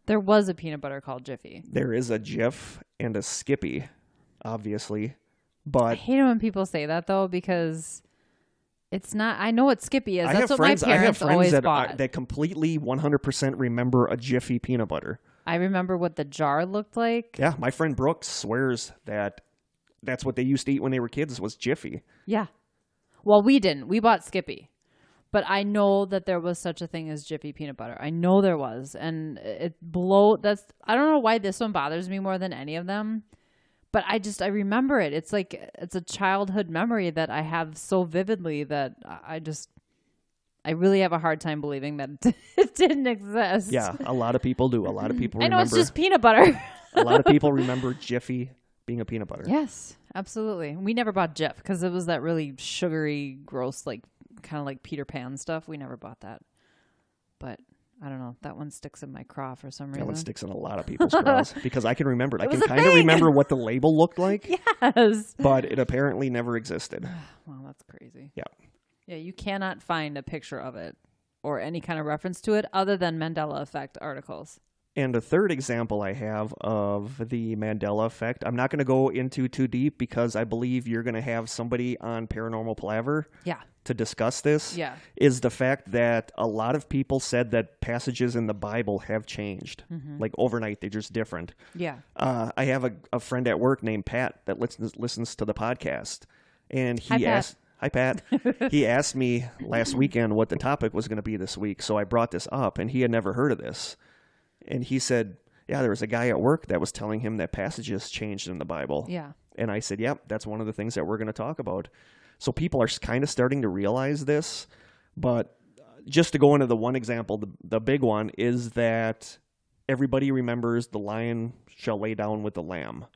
Speaker 1: There was a peanut butter called Jiffy.
Speaker 2: There is a Jif and a Skippy, obviously, But I
Speaker 1: hate it when people say that though because it's not. I know what Skippy is.
Speaker 2: I
Speaker 1: That's what
Speaker 2: friends.
Speaker 1: my
Speaker 2: I have
Speaker 1: parents
Speaker 2: friends
Speaker 1: always
Speaker 2: that
Speaker 1: bought.
Speaker 2: are, that completely 100% remember a Jiffy peanut butter.
Speaker 1: I remember what the jar looked like.
Speaker 2: Yeah, my friend Brooks swears that that's what they used to eat when they were kids was Jiffy.
Speaker 1: Yeah. Well, we didn't. We bought Skippy. But I know that there was such a thing as Jiffy peanut butter. I know there was. And it blow that's I don't know why this one bothers me more than any of them. But I just I remember it. It's like it's a childhood memory that I have so vividly that I just I really have a hard time believing that [laughs] it didn't exist.
Speaker 2: Yeah, a lot of people do. A lot of people
Speaker 1: I know
Speaker 2: remember.
Speaker 1: it's just peanut butter.
Speaker 2: a lot of people remember Jiffy being a peanut butter.
Speaker 1: Yes, absolutely. We never bought Jeff because it was that really sugary, gross, like kind of like Peter Pan stuff. We never bought that. But I don't know. That one sticks in my craw for some reason.
Speaker 2: That one sticks in a lot of people's [laughs] craws because I can remember it. I can kind of remember what the label looked like,
Speaker 1: yes.
Speaker 2: but it apparently never existed. [sighs]
Speaker 1: Wow, that's crazy.
Speaker 2: Yeah.
Speaker 1: Yeah, you cannot find a picture of it or any kind of reference to it other than Mandela Effect articles.
Speaker 2: And a third example I have of the Mandela effect, I'm not going to go into too deep because I believe you're going to have somebody on Paranormal Palaver
Speaker 1: Yeah.
Speaker 2: to discuss this.
Speaker 1: Yeah.
Speaker 2: Is the fact that a lot of people said that passages in the Bible have changed.
Speaker 1: Mm-hmm.
Speaker 2: Like overnight, they're just different.
Speaker 1: Yeah.
Speaker 2: Uh, I have a, a friend at work named Pat that listens, listens to the podcast. And he
Speaker 1: Hi,
Speaker 2: asked. Hi, Pat. [laughs] he asked me last weekend what the topic was going to be this week. So I brought this up, and he had never heard of this. And he said, Yeah, there was a guy at work that was telling him that passages changed in the Bible.
Speaker 1: Yeah.
Speaker 2: And I said, Yep, that's one of the things that we're going to talk about. So people are kind of starting to realize this. But uh, just to go into the one example, the, the big one is that everybody remembers the lion shall lay down with the lamb.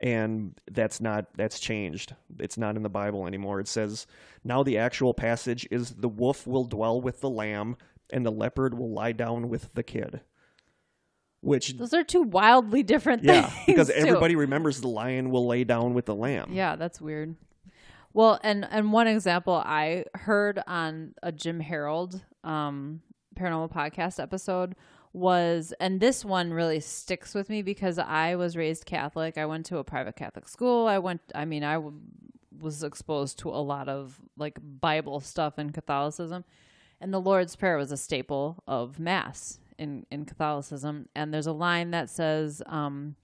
Speaker 2: And that's not, that's changed. It's not in the Bible anymore. It says, now the actual passage is the wolf will dwell with the lamb and the leopard will lie down with the kid. Which,
Speaker 1: Those are two wildly different
Speaker 2: yeah,
Speaker 1: things. [laughs]
Speaker 2: because
Speaker 1: too.
Speaker 2: everybody remembers the lion will lay down with the lamb.
Speaker 1: Yeah, that's weird. Well, and and one example I heard on a Jim Harold um paranormal podcast episode was and this one really sticks with me because I was raised Catholic. I went to a private Catholic school. I went I mean I w- was exposed to a lot of like Bible stuff and Catholicism. And the Lord's Prayer was a staple of mass in in Catholicism and there's a line that says um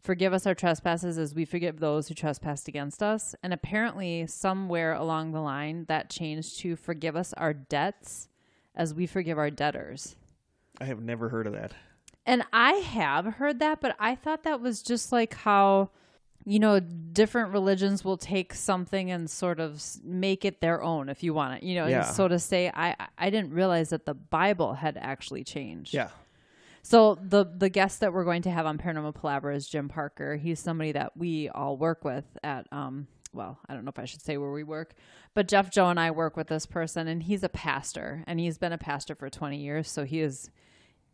Speaker 1: forgive us our trespasses as we forgive those who trespassed against us. And apparently, somewhere along the line, that changed to forgive us our debts as we forgive our debtors.
Speaker 2: I have never heard of that.
Speaker 1: And I have heard that, but I thought that was just like how, you know, different religions will take something and sort of make it their own if you want it. You know,
Speaker 2: Yeah.
Speaker 1: and so to say, I I didn't realize that the Bible had actually changed.
Speaker 2: Yeah.
Speaker 1: So the the guest that we're going to have on Paranormal Palaver is Jim Parker. He's somebody that we all work with at um well, I don't know if I should say where we work, but Jeff Joe and I work with this person and he's a pastor and he's been a pastor for 20 years, so he is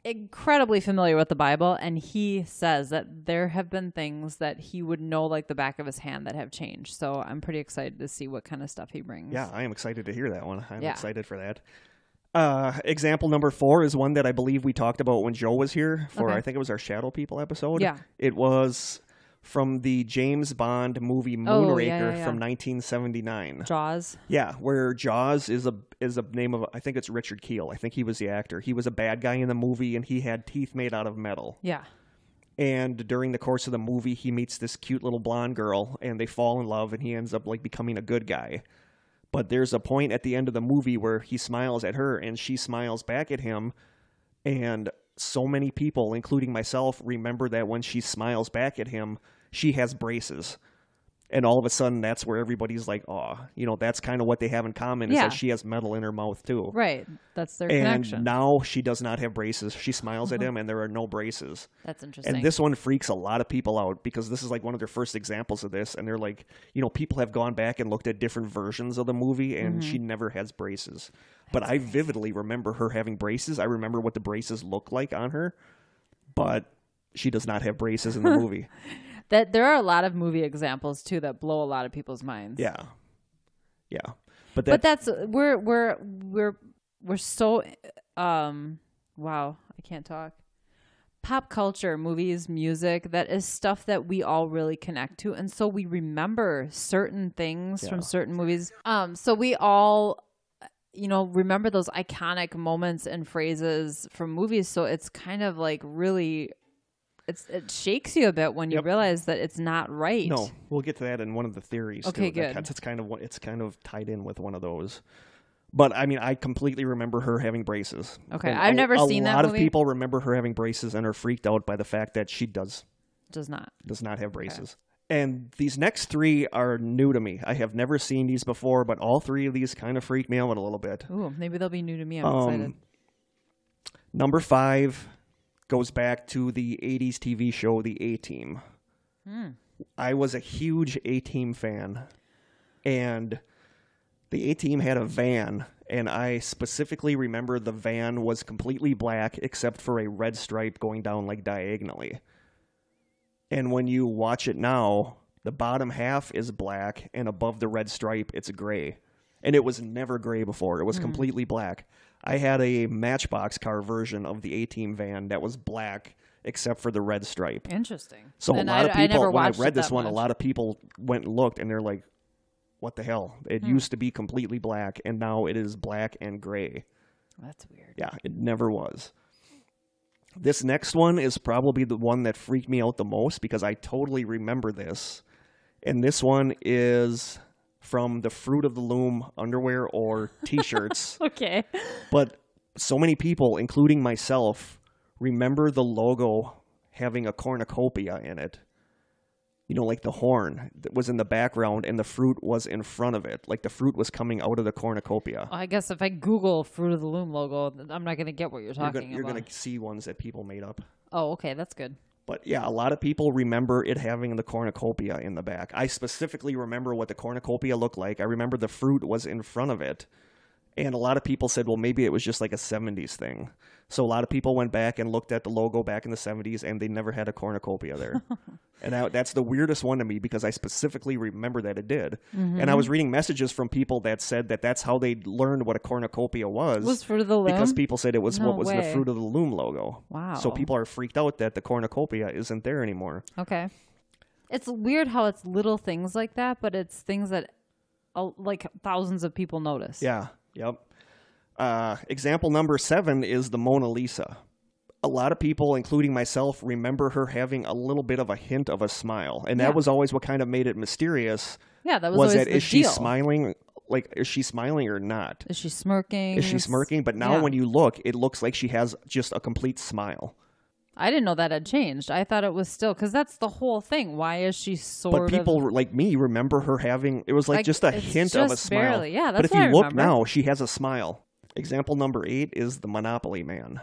Speaker 1: incredibly familiar with the Bible and he says that there have been things that he would know like the back of his hand that have changed. So I'm pretty excited to see what kind of stuff he brings.
Speaker 2: Yeah, I am excited to hear that one. I'm
Speaker 1: Yeah.
Speaker 2: excited for that. Uh, example number four is one that I believe we talked about when Joe was here for,
Speaker 1: Okay.
Speaker 2: I think it was our Shadow People episode.
Speaker 1: Yeah.
Speaker 2: It was from the James Bond movie
Speaker 1: Oh,
Speaker 2: Moonraker
Speaker 1: yeah, yeah, yeah.
Speaker 2: from 1979.
Speaker 1: Jaws.
Speaker 2: Yeah, where Jaws is a is a name of I think it's Richard Kiel. I think he was the actor. He was a bad guy in the movie and he had teeth made out of metal.
Speaker 1: Yeah.
Speaker 2: And during the course of the movie, he meets this cute little blonde girl, and they fall in love, and he ends up like becoming a good guy. But there's a point at the end of the movie where he smiles at her, and she smiles back at him, and so many people, including myself, remember that when she smiles back at him, she has braces. And all of a sudden, that's where everybody's like, "Oh, you know, that's kind of what they have in common is
Speaker 1: Yeah.
Speaker 2: that she has metal in her mouth too."
Speaker 1: Right. That's their
Speaker 2: And
Speaker 1: connection.
Speaker 2: now she does not have braces. She smiles at him, and there are no braces.
Speaker 1: That's interesting.
Speaker 2: And this one freaks a lot of people out because this is like one of their first examples of this. And they're like, you know, people have gone back and looked at different versions of the movie, and she
Speaker 1: Mm-hmm.
Speaker 2: never has braces. But I vividly remember her having braces. I remember what the braces look like on her, but she does not have braces in the [laughs] movie.
Speaker 1: That there are a lot of movie examples too that blow a lot of people's minds.
Speaker 2: Yeah, yeah. But that,
Speaker 1: but that's we're we're we're we're so um wow i can't talk pop culture movies music that is stuff that we all really connect to and so we remember certain things
Speaker 2: Yeah.
Speaker 1: from certain movies um so we all you know remember those iconic moments and phrases from movies so it's kind of like really it's it shakes you a bit when you
Speaker 2: Yep.
Speaker 1: realize that it's not right
Speaker 2: no, we'll get to that in one of the theories.
Speaker 1: Okay,
Speaker 2: too.
Speaker 1: Good.
Speaker 2: It's kind of it's kind of tied in with one of those. But I mean, I completely remember her having braces.
Speaker 1: Okay,
Speaker 2: And
Speaker 1: I've
Speaker 2: a-
Speaker 1: never
Speaker 2: a
Speaker 1: seen that A
Speaker 2: lot
Speaker 1: movie.
Speaker 2: of people remember her having braces and are freaked out by the fact that she does
Speaker 1: does not
Speaker 2: does not have braces. And these next three are new to me. I have never seen these before, but all three of these kind of freak me out a little bit.
Speaker 1: Ooh, maybe they'll be new to me i'm
Speaker 2: Um,
Speaker 1: excited
Speaker 2: Number five goes back to the 80s TV show, The A Team. Hmm. I was a huge A Team fan, and the A Team had a van, and I specifically remember the van was completely black except for a red stripe going down like diagonally. And when you watch it now, the bottom half is black, and above the red stripe, it's gray. And it was never gray before, it was hmm. completely black. I had a Matchbox car version of the A Team van that was black except for the red stripe.
Speaker 1: Interesting.
Speaker 2: So
Speaker 1: And
Speaker 2: a lot
Speaker 1: I-
Speaker 2: of people,
Speaker 1: never
Speaker 2: when I read this one, a lot of people went and looked, and they're like, "What the hell? It
Speaker 1: Hmm.
Speaker 2: used to be completely black, and now it is black and gray."
Speaker 1: That's weird.
Speaker 2: Yeah, it never was. This next one is probably the one that freaked me out the most because I totally remember this. And this one is from the Fruit of the Loom underwear or [laughs] t shirts.
Speaker 1: Okay.
Speaker 2: but so many people, including myself, remember the logo having a cornucopia in it. You know, like the horn that was in the background and the fruit was in front of it. Like the fruit was coming out of the cornucopia.
Speaker 1: I guess if I Google Fruit of the Loom logo, I'm not going to get what you're
Speaker 2: You're
Speaker 1: talking
Speaker 2: gonna, you're gonna see ones that people made up.
Speaker 1: Oh, okay. That's good.
Speaker 2: But yeah, a lot of people remember it having the cornucopia in the back. I specifically remember what the cornucopia looked like. I remember the fruit was in front of it. And a lot of people said, well, maybe it was just like a 70s thing. So a lot of people went back and looked at the logo back in the 70s and they never had a cornucopia there. [laughs] and that, that's the weirdest one to me because I specifically remember that it did. And
Speaker 1: Mm-hmm.
Speaker 2: I was reading messages from people that said that that's how they learned what a cornucopia was.
Speaker 1: Was of the Loom?
Speaker 2: because people said it was
Speaker 1: No
Speaker 2: what was the fruit of the loom logo.
Speaker 1: Wow.
Speaker 2: So people are freaked out that the cornucopia isn't there anymore.
Speaker 1: Okay. It's weird how it's little things like that, but it's things that uh, like thousands of people notice.
Speaker 2: Yeah. Yep. Uh, example number seven is the Mona Lisa. A lot of people, including myself, remember her having a little bit of a hint of a smile, and that
Speaker 1: Yeah.
Speaker 2: was always what kind of made it mysterious.
Speaker 1: Yeah, that was,
Speaker 2: Was, that
Speaker 1: the
Speaker 2: is she
Speaker 1: deal.
Speaker 2: smiling? Like, is she smiling or not?
Speaker 1: Is she smirking?
Speaker 2: Is she smirking? But now,
Speaker 1: Yeah.
Speaker 2: when you look, it looks like she has just a complete smile.
Speaker 1: I didn't know that had changed. I thought it was still because that's the whole thing. Why is she sort
Speaker 2: But people
Speaker 1: of?
Speaker 2: like me remember her having it was like,
Speaker 1: Like,
Speaker 2: just a hint of a
Speaker 1: just
Speaker 2: smile.
Speaker 1: barely. Yeah,
Speaker 2: but if you
Speaker 1: I
Speaker 2: look
Speaker 1: remember.
Speaker 2: now, she has a smile. Example number eight is the Monopoly Man.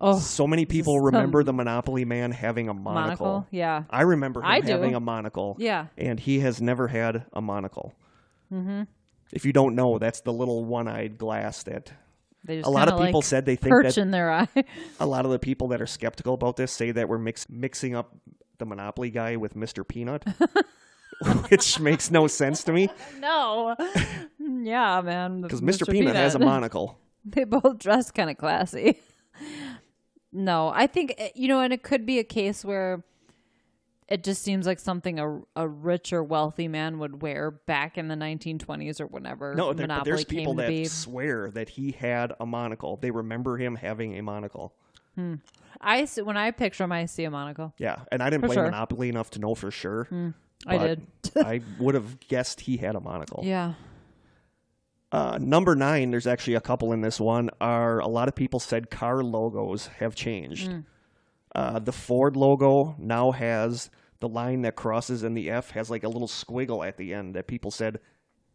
Speaker 1: Oh,
Speaker 2: So many people remember the Monopoly Man having a monocle.
Speaker 1: monocle. Yeah.
Speaker 2: I remember him
Speaker 1: I
Speaker 2: having a monocle.
Speaker 1: Yeah.
Speaker 2: And he has never had a monocle. Mm-hmm. If you don't know, that's the little one-eyed glass that a lot of people
Speaker 1: like,
Speaker 2: said they think
Speaker 1: perch
Speaker 2: that
Speaker 1: in their eye. [laughs]
Speaker 2: a lot of the people that are skeptical about this say that we're mix, mixing up the Monopoly guy with Mr. Peanut, [laughs] which makes no sense to me
Speaker 1: no. [laughs] yeah, man.
Speaker 2: because Mr. Peanut has a [laughs] monocle.
Speaker 1: They both dress kind of classy. [laughs] no, I think eh, you know, and it could be a case where it just seems like something a, a rich or wealthy man would wear back in the 1920s or whenever
Speaker 2: No, there,
Speaker 1: Monopoly
Speaker 2: there's people that
Speaker 1: be.
Speaker 2: swear that he had a monocle. They remember him having a monocle.
Speaker 1: I see, when I picture him, I see a monocle.
Speaker 2: Yeah, and I didn't
Speaker 1: For
Speaker 2: play
Speaker 1: sure. Hmm.
Speaker 2: Monopoly enough to know for sure.
Speaker 1: I did.
Speaker 2: I would have guessed he had a monocle.
Speaker 1: Yeah.
Speaker 2: Uh, number nine, there's actually a couple in this one. Are a lot of people said car logos have changed.
Speaker 1: Hmm.
Speaker 2: Uh, the Ford logo now has the line that crosses in the F has like a little squiggle at the end that people said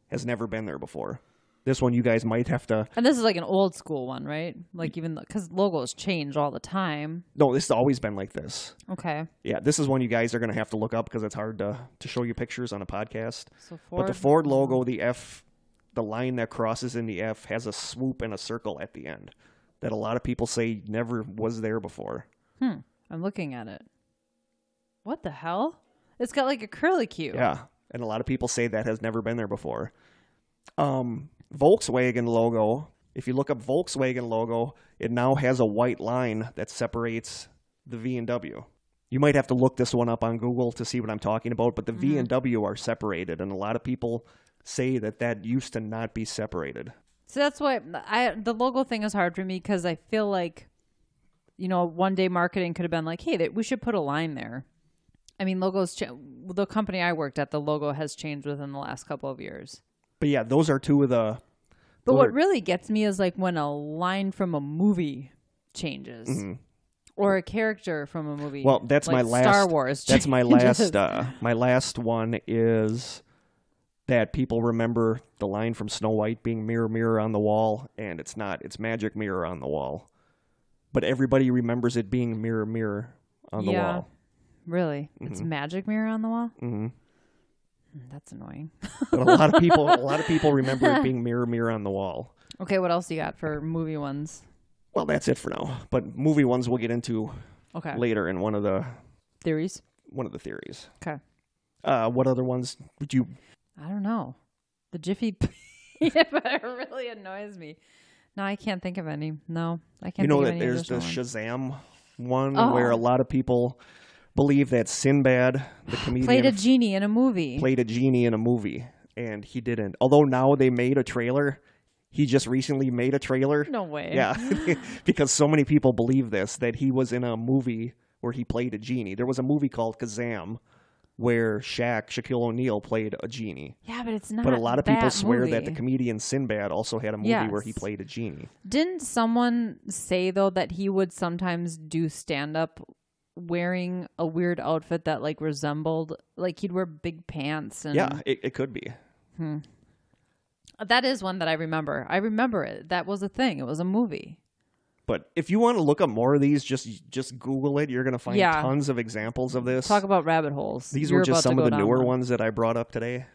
Speaker 2: has never been there before. This one you guys might have to.
Speaker 1: And this is like an old school one, right? Like even because logos change all the time.
Speaker 2: No, this has always been like this.
Speaker 1: Okay.
Speaker 2: Yeah, this is one you guys are going to have to look up because it's hard to to show you pictures on a podcast.
Speaker 1: So
Speaker 2: But the Ford logo, the F, the line that crosses in the F has a swoop and a circle at the end that a lot of people say never was there before.
Speaker 1: I'm looking at it. What the hell? It's got like a curlicue.
Speaker 2: Yeah, and a lot of people say that has never been there before. Um, Volkswagen logo. If you look up Volkswagen logo, it now has a white line that separates the V and W. You might have to look this one up on Google to see what I'm talking about, but the V and W are separated, and a lot of people say that that used to not be separated.
Speaker 1: So that's why I the logo thing is hard for me because I feel like, you know, one day marketing could have been like, hey, that we should put a line there. I mean, logos. Cha- the company I worked at, the logo has changed within the last couple of years.
Speaker 2: But yeah, those are two of the.
Speaker 1: But what
Speaker 2: are-
Speaker 1: really gets me is like when a line from a movie changes. Or a character from a movie.
Speaker 2: Mm-hmm. Well, that's
Speaker 1: like
Speaker 2: my last.
Speaker 1: Star Wars.
Speaker 2: That's my [laughs] last. Uh, my last one is that people remember the line from Snow White being "Mirror, mirror on the wall," and it's not. It's "Magic mirror on the wall," but everybody remembers it being "Mirror, mirror on the
Speaker 1: Yeah.
Speaker 2: wall."
Speaker 1: Really, it's magic mirror on the wall.
Speaker 2: hmm
Speaker 1: That's annoying.
Speaker 2: But a lot of people, a lot of people [laughs] remember it being "Mirror, mirror on the wall."
Speaker 1: Okay, what else do you got for movie ones?
Speaker 2: Well, that's it for now. But movie ones we'll get into
Speaker 1: Okay,
Speaker 2: later in one of the
Speaker 1: theories.
Speaker 2: one of the theories.
Speaker 1: Okay,
Speaker 2: Uh, what other ones would you?
Speaker 1: I don't know. The Jiffy [laughs] [laughs] really annoys me. No, I can't think of any. No, I can't.
Speaker 2: you know that there's the. Shazam one
Speaker 1: Oh.
Speaker 2: where a lot of people believe that Sinbad, the [gasps] comedian,
Speaker 1: played a genie in a movie.
Speaker 2: played a genie in a movie, and he didn't. Although now they made a trailer, he just recently made a trailer.
Speaker 1: no way.
Speaker 2: Yeah, [laughs] because so many people believe this that he was in a movie where he played a genie. There was a movie called Kazam where Shaq, Shaquille O'Neal, played a genie.
Speaker 1: Yeah, but it's not.
Speaker 2: But a lot of people swear that the comedian Sinbad also had a movie where he played a genie.
Speaker 1: Didn't someone say though that he would sometimes do stand up wearing a weird outfit that like resembled like he'd wear big pants and
Speaker 2: Yeah, it, it could be. Hmm.
Speaker 1: that is one that I remember. I remember it. That was a thing. It was a movie.
Speaker 2: But if you want to look up more of these, just just Google it. You're going to find
Speaker 1: Yeah.
Speaker 2: tons of examples of this.
Speaker 1: Talk about rabbit holes.
Speaker 2: These
Speaker 1: You're
Speaker 2: were just
Speaker 1: about to
Speaker 2: some of
Speaker 1: go
Speaker 2: the
Speaker 1: down
Speaker 2: newer
Speaker 1: one.
Speaker 2: ones that I brought up today.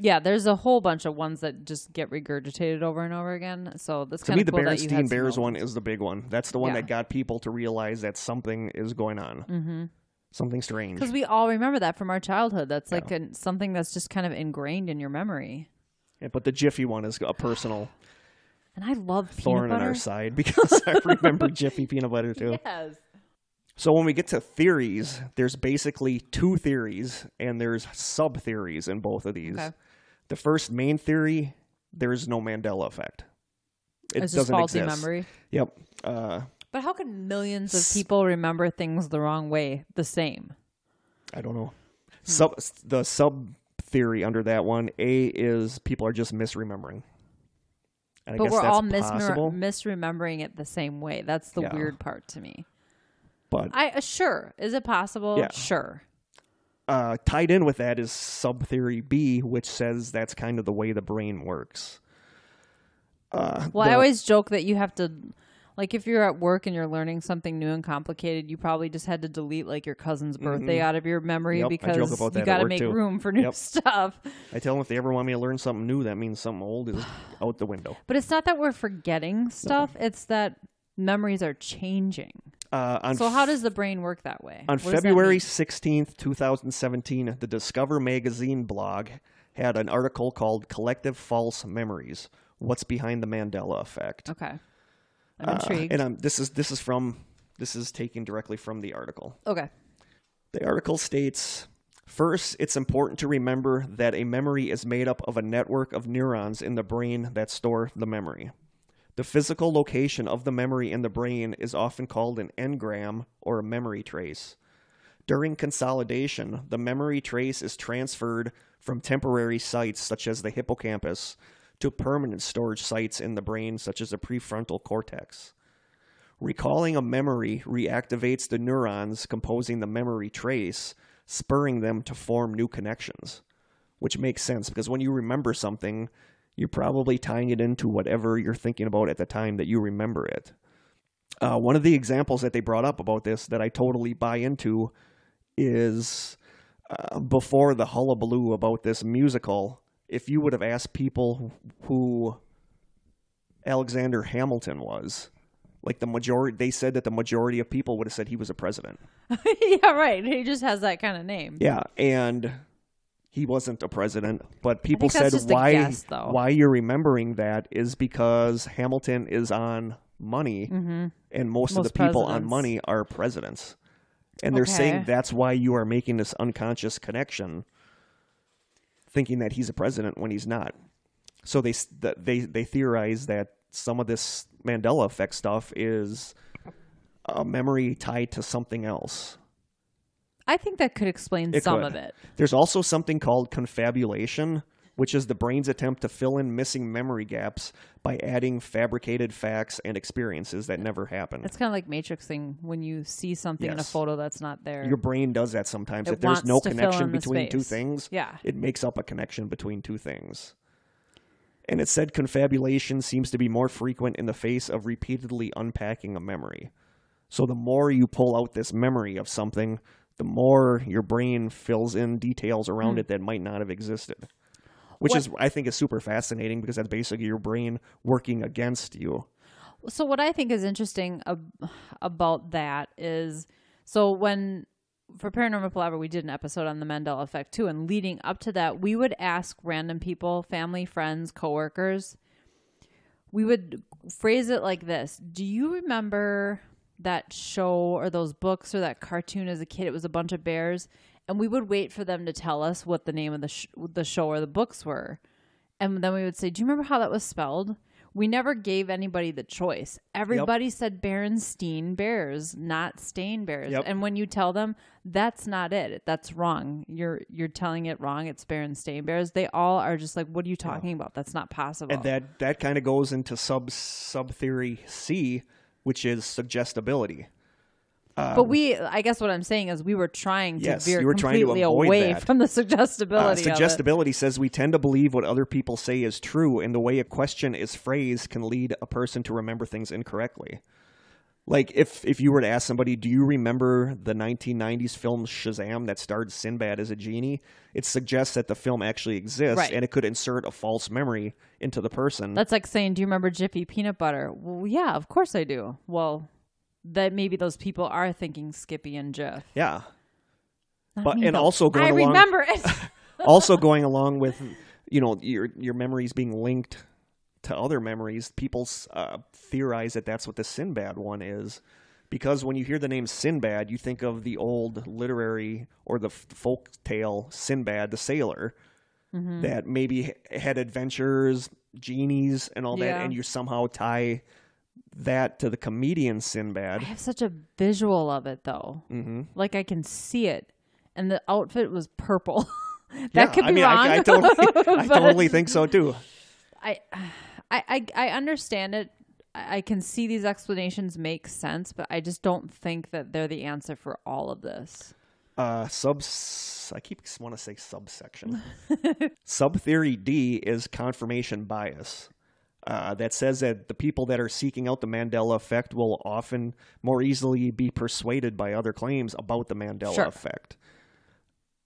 Speaker 1: Yeah, there's a whole bunch of ones that just get regurgitated over and over again. So that's
Speaker 2: To
Speaker 1: kind
Speaker 2: me,
Speaker 1: of
Speaker 2: the
Speaker 1: cool that you
Speaker 2: Berenstein
Speaker 1: some
Speaker 2: Bears one is the big one. That's the one
Speaker 1: Yeah.
Speaker 2: that got people to realize that something is going on. Mm-hmm. Something strange.
Speaker 1: Because we all remember that from our childhood. That's like an something that's just kind of ingrained in your memory.
Speaker 2: Yeah, but the Jiffy one is a personal [sighs] [sighs] [sighs]
Speaker 1: And I love peanut
Speaker 2: thorn in
Speaker 1: butter.
Speaker 2: our side [laughs] because I remember [laughs] Jiffy peanut butter too.
Speaker 1: Yes.
Speaker 2: So when we get to theories, there's basically two theories, and there's sub theories in both of these.
Speaker 1: Okay.
Speaker 2: The first main theory, there's no Mandela effect. It
Speaker 1: It's
Speaker 2: doesn't
Speaker 1: faulty
Speaker 2: exist.
Speaker 1: memory.
Speaker 2: Yep. Uh,
Speaker 1: But how can millions of people remember things the wrong way the same?
Speaker 2: I don't know.
Speaker 1: Hmm.
Speaker 2: Sub the sub theory under that one, A is people are just misremembering. And
Speaker 1: but we're all misremembering it the same way. That's the
Speaker 2: Yeah.
Speaker 1: weird part to me.
Speaker 2: but
Speaker 1: I uh, sure. Is it possible?
Speaker 2: Yeah.
Speaker 1: Sure.
Speaker 2: uh, tied in with that is sub theory B, which says that's kind of the way the brain works. Uh,
Speaker 1: Well,
Speaker 2: the-
Speaker 1: I always joke that you have to like if you're at work and you're learning something new and complicated, you probably just had to delete like your cousin's birthday out of your memory
Speaker 2: Mm-hmm. Yep,
Speaker 1: because you got to make
Speaker 2: too.
Speaker 1: room for new
Speaker 2: Yep.
Speaker 1: stuff.
Speaker 2: I tell them if they ever want me to learn something new, that means something old is [sighs] out the window.
Speaker 1: But it's not that we're forgetting stuff, it's that memories are changing.
Speaker 2: Uh, on
Speaker 1: So how does the brain work that way?
Speaker 2: On
Speaker 1: What
Speaker 2: February 16th, 2017, the Discover magazine blog had an article called Collective False Memories What's Behind the Mandela Effect.
Speaker 1: Okay. I'm
Speaker 2: Uh,
Speaker 1: intrigued.
Speaker 2: and um, this is this is from this is taken directly from the article.
Speaker 1: okay.
Speaker 2: The article states First, it's important to remember that a memory is made up of a network of neurons in the brain that store the memory. The physical location of the memory in the brain is often called an engram or a memory trace. During consolidation, the memory trace is transferred from temporary sites such as the hippocampus to permanent storage sites in the brain such as the prefrontal cortex. Recalling a memory reactivates the neurons composing the memory trace spurring them to form new connections, which makes sense because when you remember something, you're probably tying it into whatever you're thinking about at the time that you remember it. Uh, one of the examples that they brought up about this that I totally buy into is uh, before the hullabaloo about this musical. If you would have asked people who Alexander Hamilton was, like the majority, they said that the majority of people would have said he was a president. [laughs]
Speaker 1: yeah, right. He just has that kind of name.
Speaker 2: Yeah, and he wasn't a president, but people said why
Speaker 1: guess,
Speaker 2: why you're remembering that is because Hamilton is on money, mm-hmm. and most, of the people on money are presidents, and they're saying that's why you are making this unconscious connection, thinking that he's a president when he's not. So they they they theorize that some of this Mandela effect stuff is a memory tied to something else.
Speaker 1: I think that could explain
Speaker 2: It
Speaker 1: some
Speaker 2: could.
Speaker 1: of it.
Speaker 2: There's also something called confabulation, which is the brain's attempt to fill in missing memory gaps by adding fabricated facts and experiences that never happened.
Speaker 1: It's kind of like matrixing when you see something in a photo that's not there.
Speaker 2: Your brain does that sometimes.
Speaker 1: It
Speaker 2: if there's no connection between two things,
Speaker 1: Yeah.
Speaker 2: it makes up a connection between two things. And it said confabulation seems to be more frequent in the face of repeatedly unpacking a memory. So the more you pull out this memory of something, the more your brain fills in details around hmm. it that might not have existed. Which.
Speaker 1: What-
Speaker 2: is I think is super fascinating because that's basically your brain working against you.
Speaker 1: So what I think is interesting ab- about that is so when for Paranormal Palaver we did an episode on the Mandela effect too and leading up to that we would ask random people, family, friends, coworkers we would phrase it like this. Do you remember that show or those books or that cartoon as a kid? It was a bunch of bears and we would wait for them to tell us what the name of the sh- the show or the books were. And then we would say, "Do you remember how that was spelled?" We never gave anybody the choice. Everybody said Berenstein Bears, not Stain Bears.
Speaker 2: Yep.
Speaker 1: And when you tell them that's not it, that's wrong. You're you're telling it wrong. It's Berenstain Bears. They all are just like, "What are you talking about? That's not possible."
Speaker 2: And that that kind of goes into sub sub theory C, which is suggestibility.
Speaker 1: But we, I guess what I'm saying is, we were trying to
Speaker 2: Yes,
Speaker 1: veer
Speaker 2: you were trying to
Speaker 1: completely
Speaker 2: avoid
Speaker 1: away
Speaker 2: that.
Speaker 1: from the
Speaker 2: Uh,
Speaker 1: suggestibility. of it.
Speaker 2: suggestibility says we tend to believe what other people say is true, and the way a question is phrased can lead a person to remember things incorrectly. Like if if you were to ask somebody, "Do you remember the 1990s film Shazam that starred Sinbad as a genie?" It suggests that the film actually exists,
Speaker 1: Right.
Speaker 2: and it could insert a false memory into the person.
Speaker 1: That's like saying, "Do you remember Jiffy peanut butter?" Well, yeah, of course I do. Well, that maybe those people are thinking Skippy and Jeff.
Speaker 2: yeah.
Speaker 1: Not
Speaker 2: But-
Speaker 1: me,
Speaker 2: and
Speaker 1: though.
Speaker 2: also going
Speaker 1: I
Speaker 2: along-
Speaker 1: remember it. [laughs]
Speaker 2: also going along with you know your your memories being linked to other memories people uh, theorize that that's what the sinbad one is because when you hear the name sinbad you think of the old literary or the f- folk tale sinbad the sailor
Speaker 1: Mm-hmm.
Speaker 2: that maybe had adventures genies and all that
Speaker 1: Yeah.
Speaker 2: and you somehow tie that to the comedian sinbad
Speaker 1: I have such a visual of it though.
Speaker 2: mm-hmm.
Speaker 1: Like I can see it, and the outfit was purple. [laughs] that
Speaker 2: yeah,
Speaker 1: could be
Speaker 2: I mean,
Speaker 1: wrong.
Speaker 2: I, I totally, [laughs] I totally think so too.
Speaker 1: I, I, I, I understand it. I can see these explanations make sense, but I just don't think that they're the answer for all of this.
Speaker 2: uh subs I keep want to say subsection. [laughs] Sub theory D is confirmation bias. Uh, that says that the people that are seeking out the Mandela effect will often more easily be persuaded by other claims about the Mandela
Speaker 1: Sure.
Speaker 2: effect.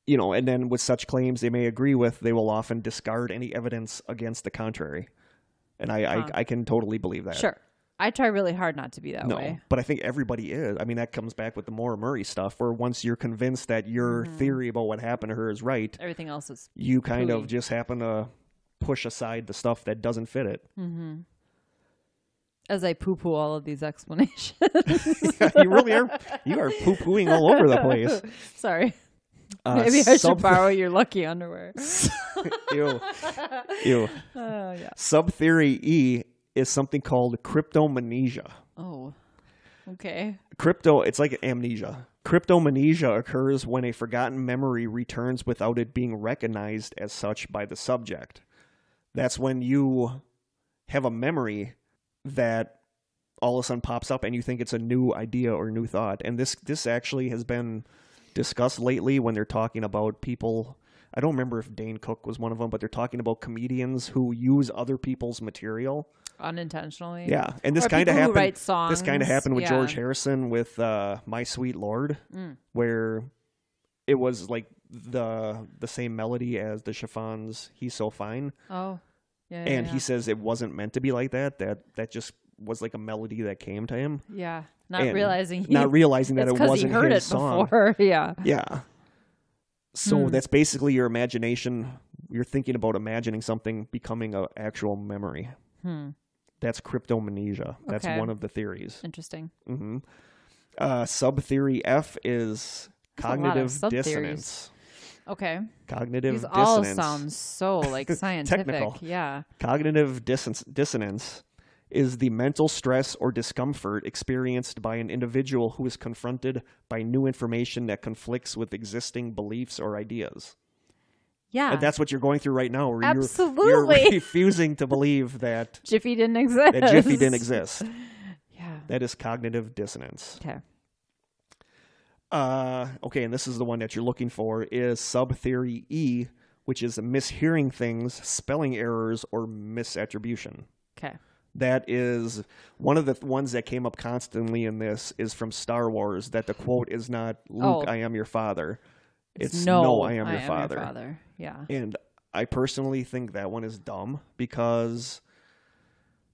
Speaker 2: You know, and then with such claims they may agree with, they will often discard any evidence against the contrary. And I,
Speaker 1: Huh.
Speaker 2: I, I can totally believe that.
Speaker 1: Sure, I try really hard not to be that
Speaker 2: No,
Speaker 1: way.
Speaker 2: but I think everybody is. I mean, that comes back with the Maura Murray stuff, where once you're convinced that your
Speaker 1: Mm-hmm.
Speaker 2: theory about what happened to her is right,
Speaker 1: Everything else is
Speaker 2: you kind
Speaker 1: Pooey.
Speaker 2: of just happen to push aside the stuff that doesn't fit it. Mm-hmm.
Speaker 1: as I poo poo all of these [laughs] explanations. [laughs]
Speaker 2: you really are. You are poo pooing all over the place. [laughs]
Speaker 1: Sorry,
Speaker 2: Uh,
Speaker 1: maybe I should
Speaker 2: sub-
Speaker 1: borrow your lucky underwear.
Speaker 2: Ew. Ew.
Speaker 1: Oh yeah.
Speaker 2: Sub theory E is something called cryptomnesia.
Speaker 1: Oh, okay.
Speaker 2: Crypto, it's like amnesia. Cryptomnesia occurs when a forgotten memory returns without it being recognized as such by the subject. That's when you have a memory that all of a sudden pops up and you think it's a new idea or new thought. And this this actually has been discussed lately when they're talking about people. I don't remember if Dane Cook was one of them, but they're talking about comedians who use other people's material.
Speaker 1: Unintentionally.
Speaker 2: Yeah, and this kind of happened.
Speaker 1: write
Speaker 2: This kind of happened with
Speaker 1: yeah.
Speaker 2: George Harrison with uh, "My Sweet Lord,"
Speaker 1: Mm.
Speaker 2: where it was like the the same melody as the Chiffons "He's So Fine,"
Speaker 1: Oh. Yeah.
Speaker 2: and
Speaker 1: yeah,
Speaker 2: he says it wasn't meant to be like that. That that just was like a melody that came to him,
Speaker 1: Yeah. Not
Speaker 2: and
Speaker 1: realizing he,
Speaker 2: not realizing that it wasn't
Speaker 1: he heard
Speaker 2: his
Speaker 1: it
Speaker 2: song.
Speaker 1: before. [laughs] yeah.
Speaker 2: Yeah. So
Speaker 1: Hmm.
Speaker 2: that's basically your imagination. You're thinking about imagining something becoming an actual memory.
Speaker 1: Hmm.
Speaker 2: That's cryptomnesia. That's
Speaker 1: Okay.
Speaker 2: one of the theories.
Speaker 1: Interesting.
Speaker 2: hmm Uh, sub theory F is
Speaker 1: That's a lot of
Speaker 2: cognitive dissonance.
Speaker 1: Okay.
Speaker 2: Cognitive
Speaker 1: These all
Speaker 2: dissonance.
Speaker 1: sound so like [laughs] scientific.
Speaker 2: Technical.
Speaker 1: Yeah.
Speaker 2: Cognitive dis- dissonance is the mental stress or discomfort experienced by an individual who is confronted by new information that conflicts with existing beliefs or ideas.
Speaker 1: Yeah.
Speaker 2: And that's what you're going through right now. Where You're,
Speaker 1: Absolutely.
Speaker 2: you're [laughs] refusing to believe that,
Speaker 1: Jiffy didn't [laughs] exist.
Speaker 2: that Jiffy didn't exist.
Speaker 1: Yeah.
Speaker 2: That is cognitive dissonance.
Speaker 1: Okay.
Speaker 2: Uh, okay, and this is the one that you're looking for is sub theory E, which is mishearing things, spelling errors, or misattribution.
Speaker 1: Okay.
Speaker 2: That is one of the th- ones that came up constantly in this is from Star Wars that the quote is not Luke,
Speaker 1: Oh.
Speaker 2: I am your father. It's,
Speaker 1: no,
Speaker 2: no, I am your father.
Speaker 1: father. Yeah.
Speaker 2: And I personally think that one is dumb because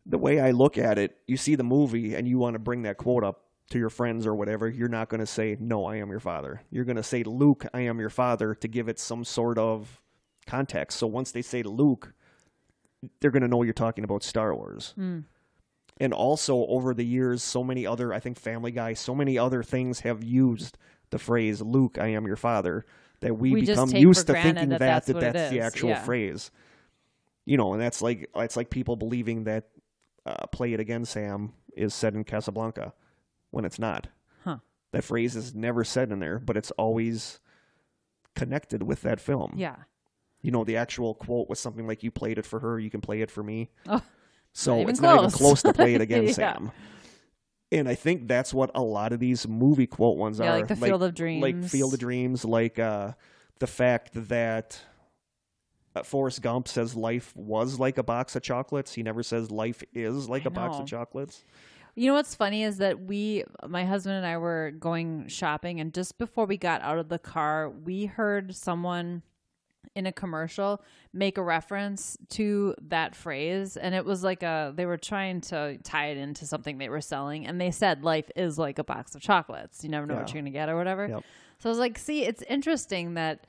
Speaker 2: the way I look at it, you see the movie and you want to bring that quote up to your friends or whatever, you're not going to say, No, I am your father. You're going to say, Luke, I am your father to give it some sort of context. So once they say Luke, they're going to know you're talking about Star Wars.
Speaker 1: Hmm.
Speaker 2: And also, over the years, so many other, I think Family Guy, so many other things have used the phrase "Luke, I am your father." That we,
Speaker 1: We
Speaker 2: become used to thinking
Speaker 1: that
Speaker 2: that
Speaker 1: that's
Speaker 2: that that's the actual
Speaker 1: Yeah.
Speaker 2: phrase. You know, and that's like it's like people believing that uh, "Play it again, Sam" is said in Casablanca when it's not.
Speaker 1: Huh.
Speaker 2: That phrase is never said in there, but it's always connected with that film.
Speaker 1: Yeah.
Speaker 2: You know, the actual quote was something like, "You played it for her, you can play it for me."
Speaker 1: Oh,
Speaker 2: So
Speaker 1: not
Speaker 2: it's not even
Speaker 1: close.
Speaker 2: close to play it [laughs] again,
Speaker 1: Yeah.
Speaker 2: Sam. And I think that's what a lot of these movie quote ones
Speaker 1: Yeah,
Speaker 2: are.
Speaker 1: like the Field of Dreams.
Speaker 2: Like Field of
Speaker 1: Dreams.
Speaker 2: Like uh, the fact that uh, Forrest Gump says life was like a box of chocolates. He never says life is like
Speaker 1: I
Speaker 2: a box of chocolates.
Speaker 1: You know what's funny is that we, my husband and I were going shopping, and just before we got out of the car, we heard someone in a commercial make a reference to that phrase. And it was like a, they were trying to tie it into something they were selling. And they said, life is like a box of chocolates. You never know what you're going to get or whatever.
Speaker 2: Yep.
Speaker 1: So I was like, see, it's interesting that